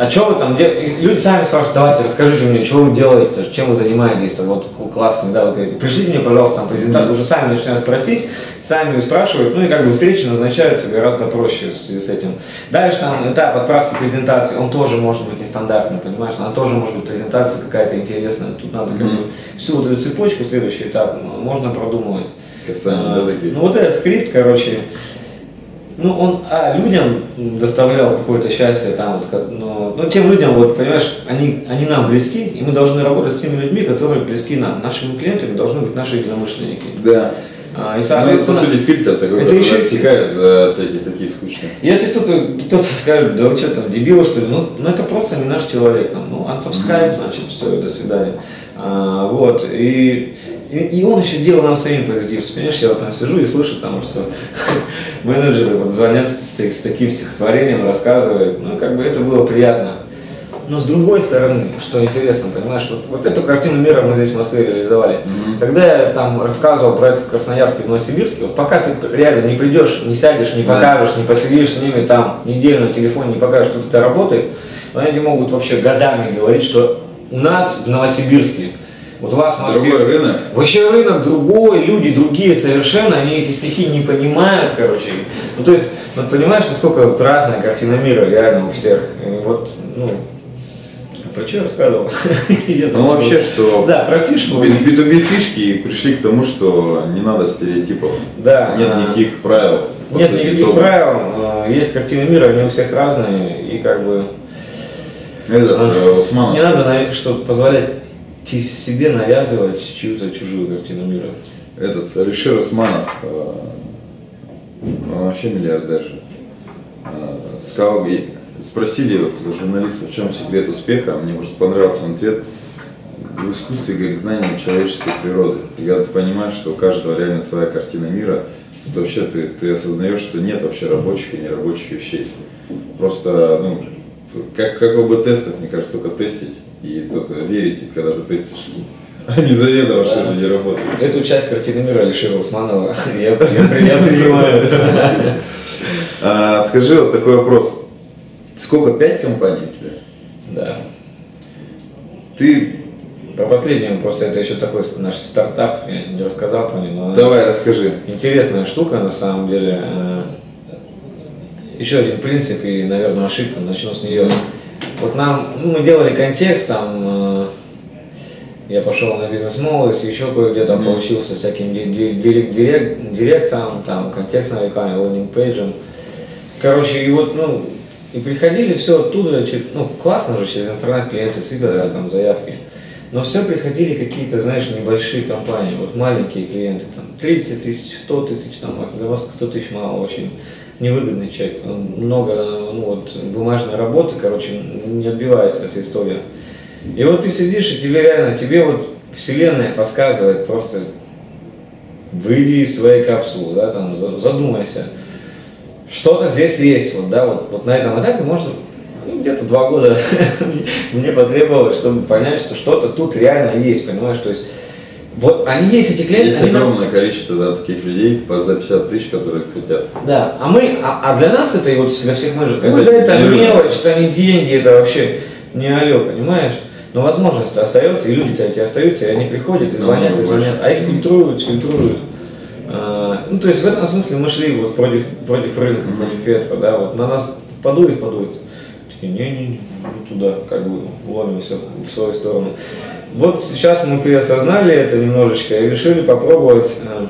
а что вы там делаете? Люди сами спрашивают, давайте, расскажите мне, что вы делаете, чем вы занимаетесь, вот классно, да, вы говорите, пришлите мне, пожалуйста, там презентацию, уже сами начинают просить, сами спрашивают, ну и как бы встречи назначаются гораздо проще в связи с этим. Дальше там этап отправки презентации, он тоже может быть нестандартный, понимаешь, она тоже может быть презентация какая-то интересная, тут надо как бы всю вот эту цепочку, следующий этап, ну, можно продумывать. Касание, А, да, такие? Ну вот этот скрипт, короче, ну он, а, людям доставлял какое-то счастье там, вот, как, ну, ну, тем людям, вот, понимаешь, они, они нам близки, и мы должны работать с теми людьми, которые близки нам. Нашими клиентами должны быть наши единомышленники. Да. А, и, Ну, по соответственно, сути, фильтр такой, это еще отсекает за всякие такие скучные. если кто-то, кто-то скажет, да вы что там, дебилы что ли, ну, ну это просто не наш человек, там, ну unsubscribe, значит, все, до свидания. А, вот, и, и, и он еще делал нам своим позитив. Понимаешь, я вот там сижу и слышу, там, что менеджеры вот звонят с, с таким стихотворением, рассказывают. Ну, как бы это было приятно. Но с другой стороны, что интересно, понимаешь, вот, вот эту картину мира мы здесь в Москве реализовали. Mm-hmm. Когда я там рассказывал про это в Красноярске, в Новосибирске, вот пока ты реально не придешь, не сядешь, не покажешь, не посидишь с ними там неделю на телефоне, не покажешь, что это работает, они могут вообще годами говорить, что у нас в Новосибирске вот у вас в Москве... Другой рынок. Вообще рынок другой, люди другие совершенно, они эти стихи не понимают, короче. Ну, то есть, вот понимаешь, насколько вот разная картина мира реально у всех. И вот, ну, про что я рассказывал? ну вообще, что да, про фишку. B2B фишки пришли к тому, что не надо стереотипов. Да. Нет а... никаких правил. Нет никаких правил. Есть картины мира, они у всех разные. И как бы... Этот, а, Усманов. Не надо что позволять себе навязывать чью-то чужую картину мира. Этот Алишер Усманов, он вообще миллиардер же. Сказал, Спросили вот, журналистов, в чем секрет успеха, мне просто понравился он ответ. В искусстве, говорит, знание человеческой природы. И когда ты понимаешь, что у каждого реально своя картина мира, то вообще ты, ты осознаешь, что нет вообще рабочих и нерабочих вещей. Просто, ну, как, как в об-тестах, мне кажется, только тестить и только верить, когда ты тестишь. А не заведомо, что это не работает. Эту часть картины мира лишил Усманова. Я, я, я принимаю. А, скажи вот такой вопрос. Сколько? Пять компаний у тебя? Да. Ты... Про последнюю, просто это еще такой наш стартап, я не рассказал про него. Давай, расскажи. Интересная штука, на самом деле. Э, еще один принцип и, наверное, ошибка, начну с нее. Вот нам, ну, мы делали контекст, там, э, я пошел на бизнес-молодость, еще кое-где там mm-hmm. получился всяким директ, директ, директом, там, контекстной рекламой, лендинг-пейджем. Короче, и вот, ну, и приходили все оттуда, ну классно же через интернет клиенты сыпятся, да. там заявки. Но все приходили какие-то, знаешь, небольшие компании, вот маленькие клиенты, там 30 тысяч, 100 тысяч, там, для вас 100 тысяч мало, очень невыгодный человек. Много, ну вот, бумажной работы, короче, не отбивается эта история. И вот ты сидишь, и тебе реально, тебе вот вселенная подсказывает просто, выйди из своей капсулы, да, там, задумайся что-то здесь есть, вот, да, вот, вот на этом этапе можно, ну, где-то два года мне потребовалось, чтобы понять, что что-то тут реально есть, понимаешь, то есть вот они есть, эти клиенты. Есть огромное нам... количество да, таких людей по за 50 тысяч, которые хотят. Да, а мы, а, а для нас это вот для всех мы же, это, ой, да это мелочь, это не деньги, это вообще не алё, понимаешь? Но возможность остается, и люди-то эти остаются, и они приходят, и звонят, ну, и звонят, а их фильтруют, фильтруют. А, ну, то есть в этом смысле мы шли вот против, против рынка, mm-hmm. против ветра, да, вот на нас подует, подует. Такие, не-не-не, не туда, как бы ломимся в свою сторону. Вот сейчас мы переосознали это немножечко и решили попробовать э,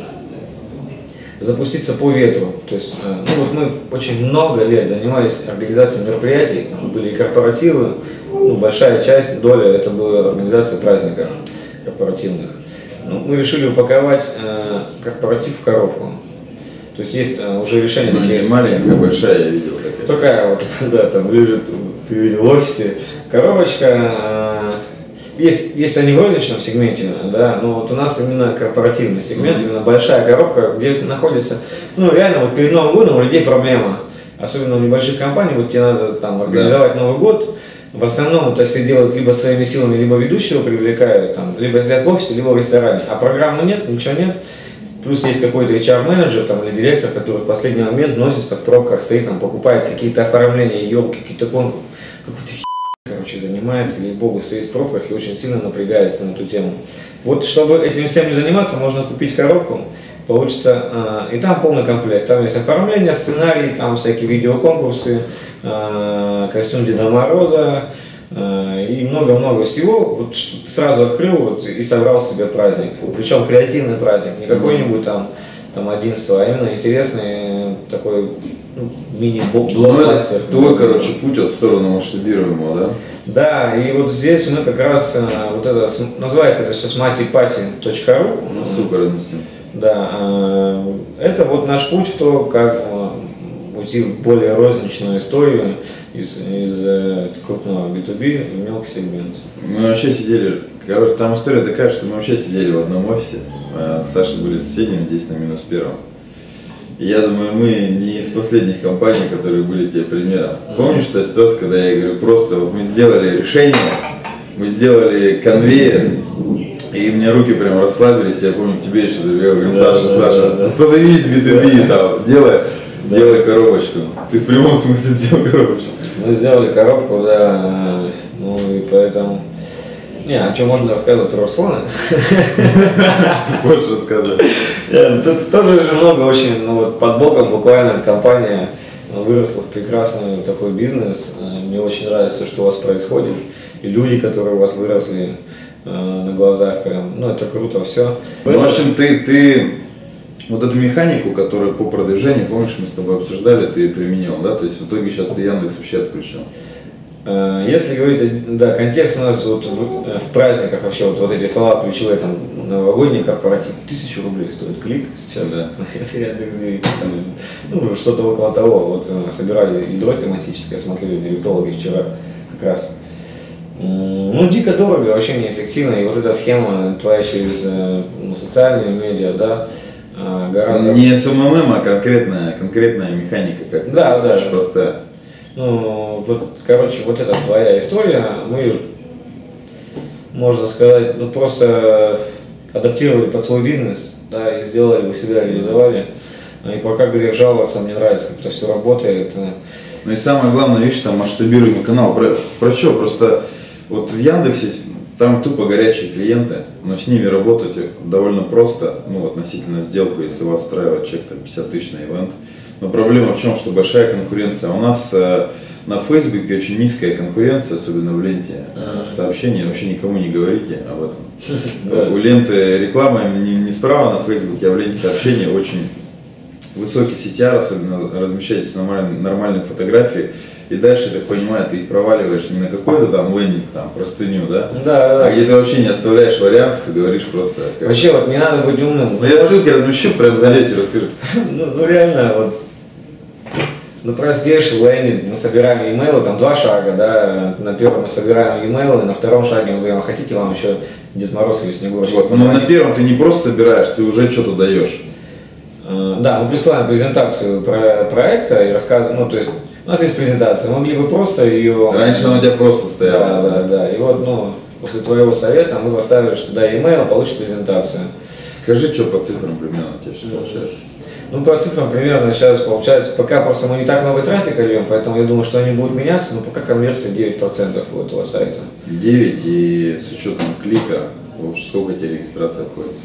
запуститься по ветру. То есть, э, ну вот мы очень много лет занимались организацией мероприятий, были и корпоративы, ну, большая часть, доля, это была организация праздников корпоративных. Ну, мы решили упаковать э, корпоратив в коробку. То есть есть э, уже решение такие... Маленькая, большая, я видел такая. Такая вот, да, там лежит, ты видел в офисе, коробочка. Э, есть, есть они в розничном сегменте, да, но вот у нас именно корпоративный сегмент, mm-hmm. именно большая коробка, где находится, ну реально вот перед Новым годом у людей проблема, особенно у небольших компаний, вот тебе надо там организовать да. Новый год, в основном это все делают либо своими силами, либо ведущего привлекают, там, либо сидят в офисе, либо в ресторане. А программы нет, ничего нет. Плюс есть какой-то HR-менеджер там, или директор, который в последний момент носится в пробках, стоит, там, покупает какие-то оформления, елки, какие-то кон... какой-то хи... короче, занимается, или богу, стоит в пробках и очень сильно напрягается на эту тему. Вот чтобы этим всем не заниматься, можно купить коробку, получится, э, и там полный комплект. Там есть оформление, сценарий, там всякие видеоконкурсы, э, костюм Деда Мороза э, и много-много всего. Вот сразу открыл вот, и собрал себе праздник. Причем креативный праздник, не какой-нибудь там там 11, а именно интересный такой ну, мини-блокбастер. Ну, твой, короче, путь от сторону масштабируемого, да? Да, и вот здесь мы как раз, вот это, называется это все smartyparty.ru. Ну, ссылку разместим. Да, это вот наш путь в то, как уйти в более розничную историю из, из э, крупного B2B в мелкий сегмент. Мы вообще сидели, короче, там история такая, что мы вообще сидели в одном офисе. А с Сашей были соседями здесь на минус первом. Я думаю, мы не из последних компаний, которые были тебе примером. Помнишь та ситуация, когда я говорю, просто вот мы сделали решение, мы сделали конвейер, и у меня руки прям расслабились, я помню, к тебе еще забегал, говорю, Да, Саша, да, Саша, да, да. остановись, B2B, там, делай, делай коробочку. Ты в прямом смысле сделал коробочку. Мы сделали коробку, да, ну и поэтому... Не, а что можно рассказывать про Руслана? Ты можешь рассказать. Э, Тут тоже же много очень, ну вот под боком буквально компания э, выросла в прекрасный такой бизнес. Э, Мне очень нравится, что у вас происходит. И люди, которые у вас выросли на глазах, прям, ну это круто все. Ну, в общем, ты, ты вот эту механику, которую по продвижению, помнишь, мы с тобой обсуждали, ты применил, да? То есть в итоге сейчас ты Яндекс вообще отключил. Э, Если говорить, да, контекст у нас вот в, э, в праздниках вообще вот, вот эти слова ключевые, там, новогодний корпоратив, тысячу рублей стоит клик сейчас, Да. это Яндекс.Директ, там, ну, что-то около того, вот э, собирали ядро семантическое, смотрели директологи вчера как раз. Ну, дико дорого, вообще неэффективно, и вот эта схема твоя через ну, социальные медиа, да, гораздо... Не SMM, а конкретная, конкретная механика, как Да, да. просто. Ну, вот, короче, вот это твоя история, мы, можно сказать, ну, просто адаптировали под свой бизнес, да, и сделали у себя, реализовали. И пока грех жаловаться, мне нравится, как это все работает. Ну и самое главное, видишь, там масштабируемый канал. Про, про что? Просто вот в Яндексе там тупо горячие клиенты, но с ними работать довольно просто, ну, относительно сделку, если вас устраивает чек там 50 тысяч на ивент. Но проблема в чем, что большая конкуренция. У нас э, на Фейсбуке очень низкая конкуренция, особенно в ленте э, сообщений. Вообще никому не говорите об этом. Да. У ленты реклама не, не справа на Фейсбуке, а в ленте сообщения очень высокий CTR, особенно размещаете нормальные, нормальные фотографии, и дальше, так понимаю, ты их проваливаешь не на какой-то там лендинг, там, простыню, да? Да, да. А где ты вообще не оставляешь вариантов и говоришь просто... как- Вообще, вот не надо быть умным. Ну, я ссылки размещу, прям залейте, расскажи. Ну, ну, реально, вот ну, простейший лендинг, мы собираем e-mail, там два шага, да, на первом мы собираем e-mail, и на втором шаге мы говорим, «А хотите вам еще Дед Мороз или Снегурочка Вот, но на позвонит?» первом ты не просто собираешь, ты уже что-то даешь. Э, Да, мы присылаем презентацию про проекта и рассказываем, ну, то есть у нас есть презентация, мы могли бы просто ее... Раньше она у тебя просто Да, стояла. да, да, и вот, ну, после твоего совета мы поставили, что дай e-mail, получишь презентацию. Скажи, что по цифрам примерно у тебя сейчас получается. Ну, по цифрам примерно сейчас получается, пока просто мы не так много трафика льем, поэтому я думаю, что они будут меняться, но пока конверсия 9% у этого сайта. 9 и с учетом клика, уж сколько тебе регистрация обходится?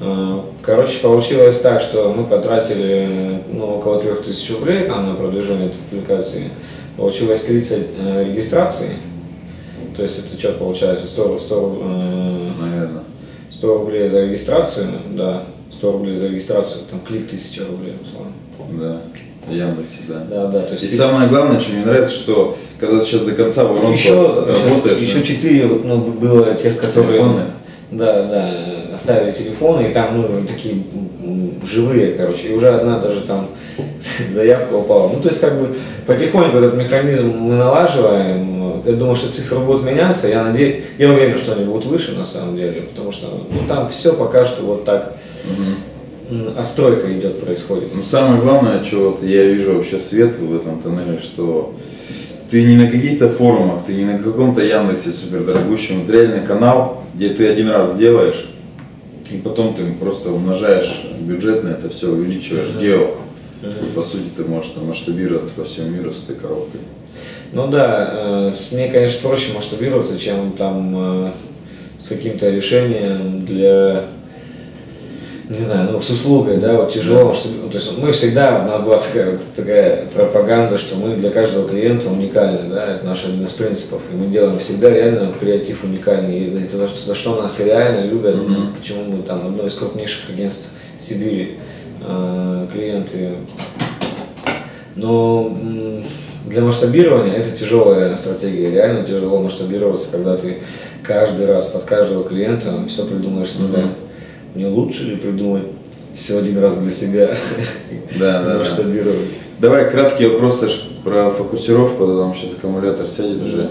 Э, Короче, получилось так, что мы потратили ну, около 3000 рублей там, на продвижение этой публикации. Получилось 30 э, регистраций. То есть это что получается? 100, 100, э, Наверное. 100 рублей за регистрацию, да, 100 рублей за регистрацию, там клик 1000 рублей, условно. Да. Яндексе, да. Да, да, то есть И ты- самое главное, что мне нравится, что когда ты сейчас до конца воронку еще, работаешь, еще да, 4 ну, было тех, которые Телефоны? да, да, оставили телефоны, и там ну, такие живые, короче, и уже одна даже там заявка упала. Ну, то есть, как бы, потихоньку этот механизм мы налаживаем. Я думаю, что цифры будут меняться. Я надеюсь, я уверен, что они будут выше на самом деле, потому что ну, там все пока что вот так м, отстройка идет, происходит. Но самое главное, что вот я вижу вообще свет в этом тоннеле, что ты не на каких-то форумах, ты не на каком-то Яндексе супер дорогущем, это реальный канал, где ты один раз делаешь, и потом ты просто умножаешь бюджет на это все, увеличиваешь гео. И по сути ты можешь там масштабироваться по всему миру с этой коробкой. Ну да, э, с ней, конечно, проще масштабироваться, чем там э, с каким-то решением для, не знаю, ну с услугой, да, вот тяжело. масштаби- ну, то есть мы всегда, у нас была такая, такая пропаганда, что мы для каждого клиента уникальны, да, это наш один из принципов. И мы делаем всегда реально креатив уникальный. И это за, за что нас реально любят, ну, почему мы там одно из крупнейших агентств Сибири, э, клиенты но для масштабирования это тяжелая стратегия. Реально тяжело масштабироваться, когда ты каждый раз под каждого клиента все придумаешь с нуля. Мне лучше ли придумать все один раз для себя Да, да, масштабировать. Давай краткий вопрос Саш, про фокусировку, когда там сейчас аккумулятор сядет уже.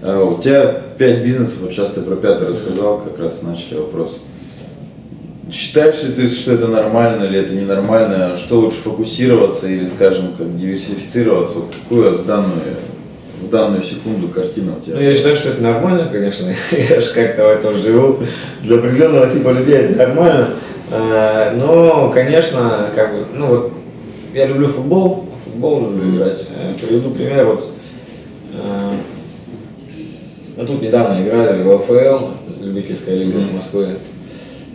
А, У тебя пять бизнесов, вот сейчас ты про пятый рассказал, как раз начали вопрос. Считаешь ли ты, что это нормально или это ненормально? Что лучше фокусироваться или, скажем, как диверсифицироваться? Вот какую данную, в данную секунду картину у тебя? Ну, я считаю, что это нормально, конечно. Я же как-то в этом живу. Для определенного типа людей это нормально. А, Но, конечно, как бы, ну вот, я люблю футбол, футбол люблю играть. Э, Приведу пример, вот, э, ну, тут недавно играли в ЛФЛ, любительская лига Москвы.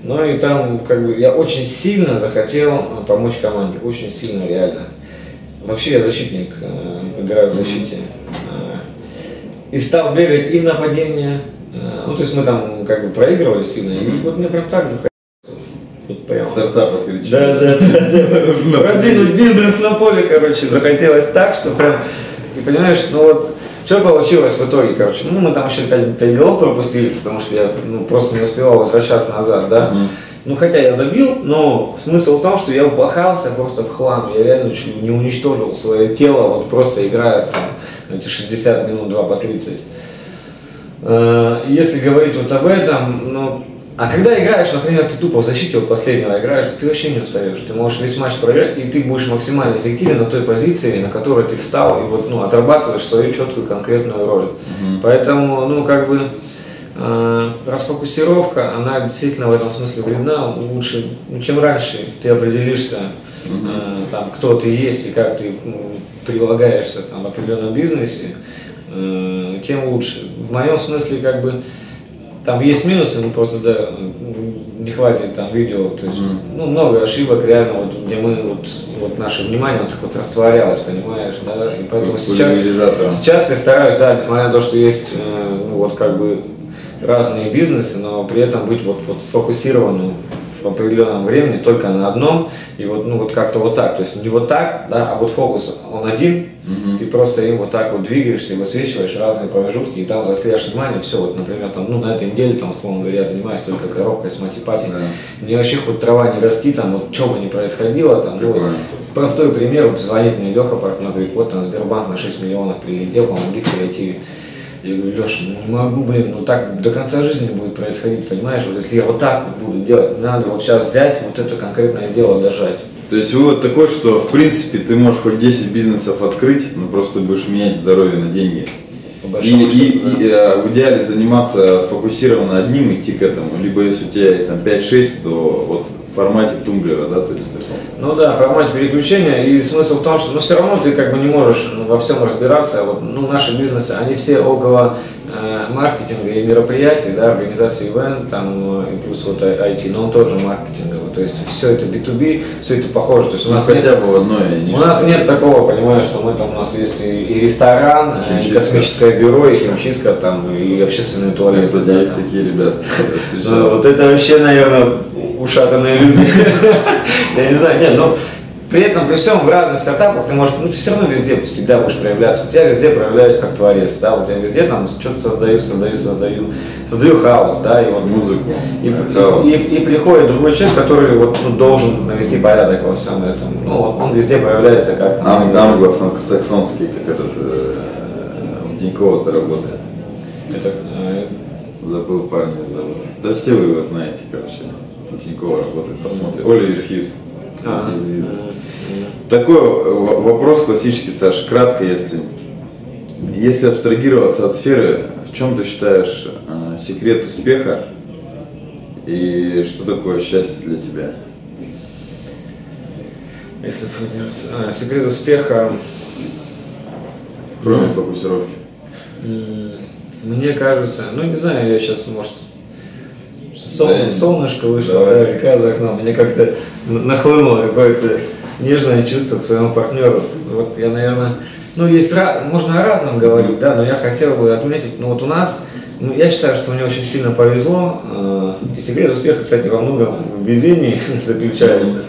Ну и там, как бы, я очень сильно захотел помочь команде, очень сильно, реально. Вообще я защитник, э, играю в защите. И стал бегать и в нападение. Э, Ну, то есть мы там как бы проигрывали сильно. И вот мне прям так захотелось. Вот прям. Стартап открыть. Да, да, да. Продвинуть бизнес на поле, короче, захотелось так, что прям, и понимаешь, ну вот, что получилось в итоге, короче, ну мы там еще 5, 5 голов пропустили, потому что я ну, просто не успевал возвращаться назад, да. Ну хотя я забил, но смысл в том, что я упахался просто в хлам, я реально чуть не уничтожил свое тело, вот просто играя там эти 60 минут, 2 по 30. Э, Если говорить вот об этом, ну, а когда играешь, например, ты тупо в защите вот последнего играешь, ты вообще не устаешь. Ты можешь весь матч проиграть, и ты будешь максимально эффективен на той позиции, на которой ты встал, и вот, ну, отрабатываешь свою четкую конкретную роль. Поэтому, ну, как бы, расфокусировка, она действительно в этом смысле вредна. Лучше, ну, чем раньше ты определишься, э, там, кто ты есть и как ты ну, прилагаешься там, в определенном бизнесе, э, тем лучше. В моем смысле, как бы, там есть минусы, ну просто да, не хватит там видео, то есть ну, много ошибок реально, вот, где мы вот, вот наше внимание вот так вот растворялось, понимаешь, да, и поэтому сейчас, сейчас я стараюсь, да, несмотря на то, что есть э, ну, вот как бы разные бизнесы, но при этом быть вот, вот сфокусированным в определенном времени только на одном, и вот, ну, вот как-то вот так, то есть не вот так, да, а вот фокус, он один, ты просто им вот так вот двигаешься и высвечиваешь разные промежутки, и там заостряешь внимание, все, вот, например, там, ну, на этой неделе, там, условно говоря, я занимаюсь только коробкой с матипати, мне вообще хоть трава не расти, там, вот, что бы ни происходило, там, ну, вот, простой пример, вот, звонит мне Леха, партнер, говорит, вот там Сбербанк на 6 миллионов прилетел, помоги креативе. Я говорю, Леша, ну не могу, блин, ну так до конца жизни будет происходить, понимаешь? Вот если я вот так вот буду делать, надо вот сейчас взять вот это конкретное дело дожать. То есть вывод такой, что в принципе ты можешь хоть 10 бизнесов открыть, но просто будешь менять здоровье на деньги. И, и- да. и, э, в идеале заниматься фокусированно одним, идти к этому. Либо если у тебя там 5-6, то вот формате тумблера, да, то есть таком. Ну да, формате переключения. И смысл в том, что ну, все равно ты как бы не можешь ну, во всем разбираться. Вот, ну, наши бизнесы, они все около э, маркетинга и мероприятий, да, организации ивент, там, э, и плюс вот IT, но он тоже маркетинговый. То есть все это B2B, все это похоже. То есть у Ну, нас хотя нет бы в одной У нас нет такого, понимаешь, что мы там, у нас есть и, и ресторан, э, и Химчистка. космическое бюро, и химчистка, там, и общественные туалеты. Кстати, да, есть такие ребята. Ну, вот это вообще, наверное, ушатанные люди. Я не знаю, нет, но при этом, при всем в разных стартапах ты можешь, ну ты все равно везде всегда будешь проявляться. У тебя везде проявляюсь как творец, да, вот я везде там что-то создаю, создаю, создаю, создаю хаос, да, и вот Музыку, И, и- и- и приходит другой человек, который вот, ну, должен навести порядок во всем этом. Ну, вот он везде проявляется как там. Ан- Англосаксонский, как этот э, у Тинькова-то работает. Это, э, Забыл парня зовут. Да все вы его знаете, короче. У Тинькова работает, посмотрите. Оливер Хьюз. а, из Такой вопрос классический, Саша, кратко, если, если абстрагироваться от сферы, в чем ты считаешь э, секрет успеха и что такое счастье для тебя? Если а, секрет успеха, Кроме фокусировки. мне кажется, ну не знаю, я сейчас, может, сол- Да, солнышко вышло, да, река за окном, мне как-то нахлынуло какое-то нежное чувство к своему партнеру. Вот я, наверное, ну есть, можно о разном говорить, да, но я хотел бы отметить, ну вот у нас, ну, я считаю, что мне очень сильно повезло, э, и секрет успеха, кстати, во многом в везении заключается,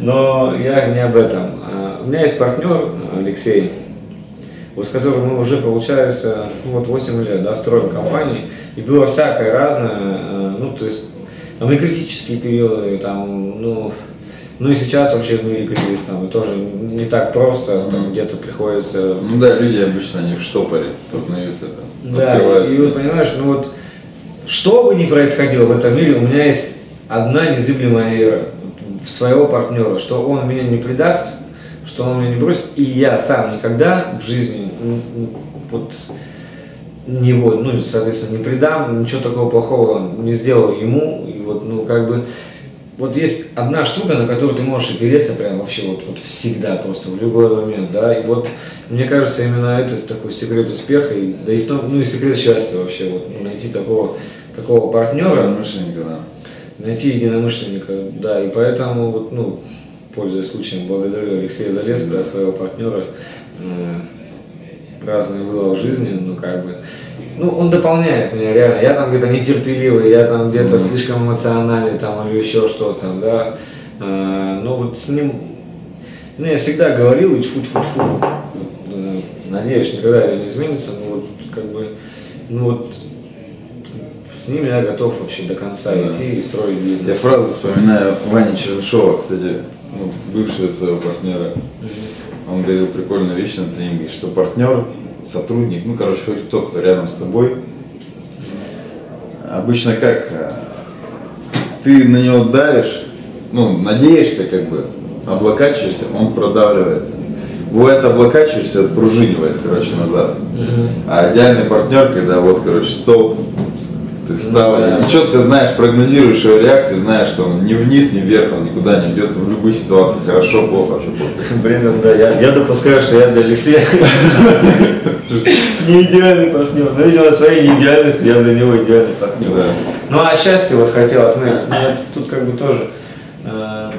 но я не об этом. Э, У меня есть партнер Алексей, вот с которым мы уже, получается, ну, вот 8 лет, да, строим компании, и было всякое разное, э, ну, то есть, там и критические периоды, там, ну, Ну и сейчас вообще в мире кризис там тоже не так просто, там где-то приходится... Ну да, люди обычно не в штопоре познают это. Да, и вот понимаешь, ну вот что бы ни происходило в этом мире, у меня есть одна незыблемая вера в своего партнера, что он меня не предаст, что он меня не бросит, и я сам никогда в жизни вот него, ну, соответственно, не предам, ничего такого плохого не сделаю ему, и вот, ну, как бы, вот есть одна штука, на которую ты можешь опереться прям вообще вот, вот всегда, просто в любой момент, да, и вот мне кажется, именно это такой секрет успеха, и, да и в том, ну и секрет счастья вообще, вот ну, найти такого, такого партнера. Единомышленника, да. Найти единомышленника, да, и поэтому вот, ну, пользуясь случаем, благодарю Алексея Залеска, да. своего партнера, разные было в жизни, ну как бы, ну, он дополняет меня реально. Я там где-то нетерпеливый, я там где-то mm-hmm. слишком эмоциональный там или еще что-то, да. А, но вот с ним, ну, я всегда говорил, и тьфу-тьфу-тьфу, э, надеюсь, никогда это не изменится, но вот как бы, ну вот с ним я готов вообще до конца да. идти и строить бизнес. Я фразу вспоминаю Вани Чернышова, кстати, ну, бывшего своего партнера. Он говорил прикольную вещь на тренинге, что партнер сотрудник, ну, короче, хоть кто, кто рядом с тобой, обычно как, э, ты на него давишь, ну, надеешься, как бы, облокачиваешься, он продавливается. Бывает, облокачиваешься, отпружинивает, короче, назад. А идеальный партнер, когда вот, короче, стол, ты встал, ну, да. и четко знаешь, прогнозируешь его реакцию, знаешь, что он ни вниз, ни вверх, он никуда не идет в любой ситуации, хорошо, плохо, плохо. Блин, да, я, я допускаю, что я для Алексея не идеальный партнер. Но, видимо, своей неидеальности я для него идеальный партнер. Да. Ну, а счастье вот хотел отметить. Ну, тут как бы тоже э,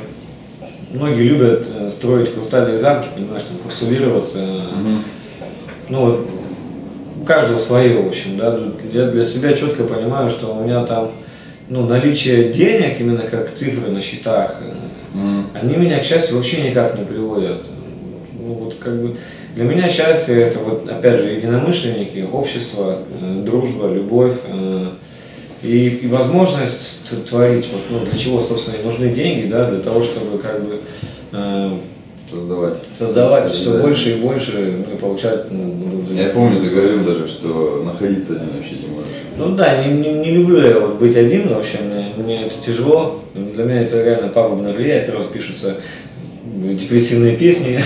многие любят э, строить хрустальные замки, понимаешь, там капсулироваться. Угу. Ну вот у каждого свое, в общем, да. Я для себя четко понимаю, что у меня там ну, наличие денег, именно как цифры на счетах, mm. они меня, к счастью, вообще никак не приводят. Ну, вот как бы для меня счастье это вот, опять же, единомышленники, общество, э, дружба, любовь э, и, и возможность творить. Вот, ну, для чего, собственно, и нужны деньги, да, для того, чтобы как бы э, создавать, создавать все да. больше и больше, ну и получать. Ну, я помню, ты говорил даже, что находиться один вообще не можешь. Ну да, не, не, не люблю я вот быть один вообще, мне, мне это тяжело, для меня это реально пагубно влияет, сразу пишутся депрессивные песни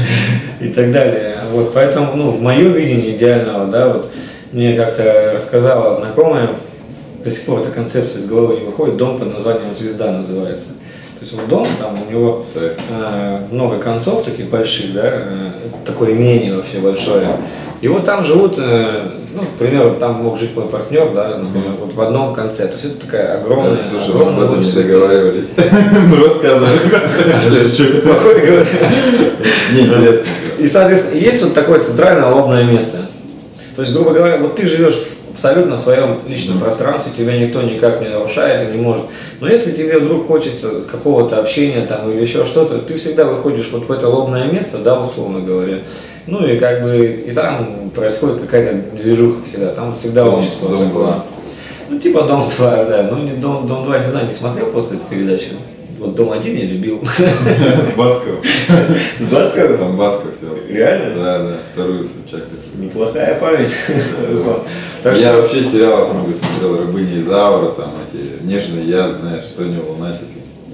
и так далее. Вот, поэтому, ну, в моем видении идеального, да, вот мне как-то рассказала знакомая, до сих пор эта концепция из головы не выходит, дом под названием «Звезда» называется. То есть вот дом, там у него э, много концов таких больших, да, э, такое имение вообще большое. И вот там живут, э, ну, к примеру, там мог жить мой партнер, да, например, mm-hmm. вот в одном конце. То есть это такая огромная, да, слушай, огромная мы об этом не договаривались. Ну, рассказывай. Что это плохое? Неинтересно. И, соответственно, есть вот такое центральное лобное место. То есть, грубо говоря, вот ты живешь абсолютно в своем личном пространстве, тебя никто никак не нарушает и не может. Но если тебе вдруг хочется какого-то общения там или еще что-то, ты всегда выходишь вот в это лобное место, да, условно говоря. Ну и как бы и там происходит какая-то движуха всегда, там всегда дом, общество дом такое. Ну типа Дом 2, да. Ну не Дом, Дом 2, не знаю, не смотрел после этой передачи. Вот Дом 1 я любил. С Басковым. С Басковым? Там Басков пел. Реально? Да, да, вторую Собчак. Неплохая память, Так Я вообще сериалов много смотрел, Рабыня Изаура, там эти Нежный я, знаешь, Тони Лунатик,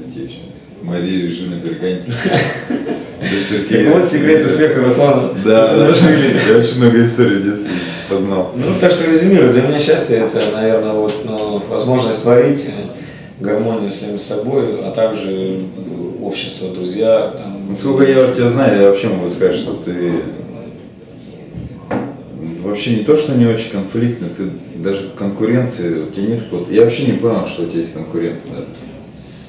эти еще. Мария Режина Берганти. Вот секрет успеха Руслана. Да, да. Я очень много историй в детстве познал. Ну, так что резюмирую, для меня счастье это, наверное, вот, ну, возможность творить, гармонию с самим собой, а также общество, друзья. Там, Насколько я тебя знаю, я вообще могу сказать, что ты вообще не то, что не очень конфликтный, ты даже конкуренции, у тебя нет какого-то... Я вообще не понял, что у тебя есть конкуренты даже.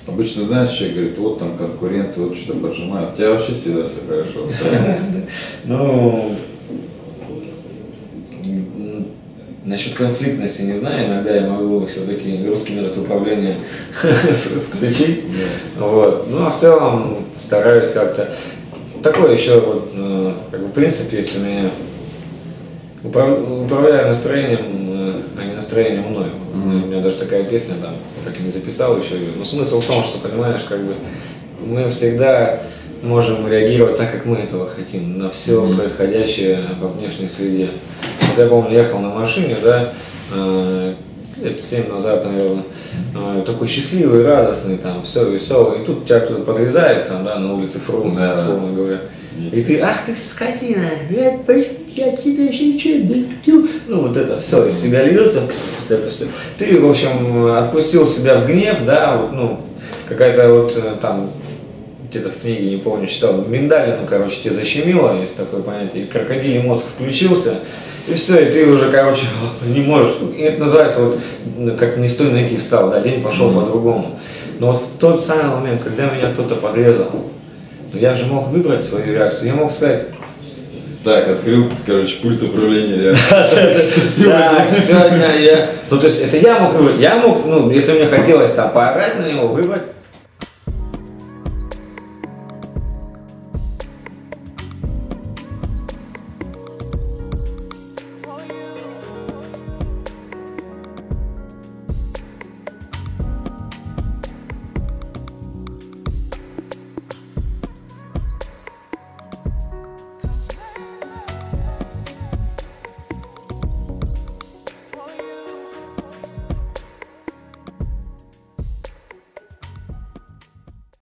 Обычно, знаешь, человек говорит, вот там конкуренты, вот что-то поджимают. У тебя вообще всегда все хорошо. Ну, насчет конфликтности не знаю, иногда я могу все-таки русский метод управления включить. Вот. Ну, а в целом стараюсь как-то. Такое еще вот, э, как бы, в принципе, есть у меня управляю настроением, э, а не настроением мною. Mm-hmm. У меня даже такая песня там, так и не записал еще ее. Но смысл в том, что, понимаешь, как бы мы всегда можем реагировать так, как мы этого хотим, на все происходящее во внешней среде. Вот я помню, ехал на машине, да, э, лет семь назад, наверное, э, такой счастливый, радостный, там, все веселый, и тут тебя кто-то подрезает, там, да, на улице Фрунзе, да. условно говоря. Есть. И ты, ах ты скотина, я, тебя сейчас даю». Ну вот это все, из тебя льется, вот это все. Ты, в общем, отпустил себя в гнев, да, вот, ну, какая-то вот э, там, где-то в книге, не помню, читал, миндалину, короче, тебе защемило, есть такое понятие, и крокодилий мозг включился, и все, и ты уже, короче, не можешь. И это называется вот, ну, как не с той ноги встал, да, день пошел по-другому. Но вот в тот самый момент, когда меня кто-то подрезал, ну, я же мог выбрать свою реакцию, я мог сказать, Так, открыл, короче, пульт управления реально. да, сегодня я... Ну, то есть, это я мог выбрать. Я мог, ну, если мне хотелось там поорать на него, выбрать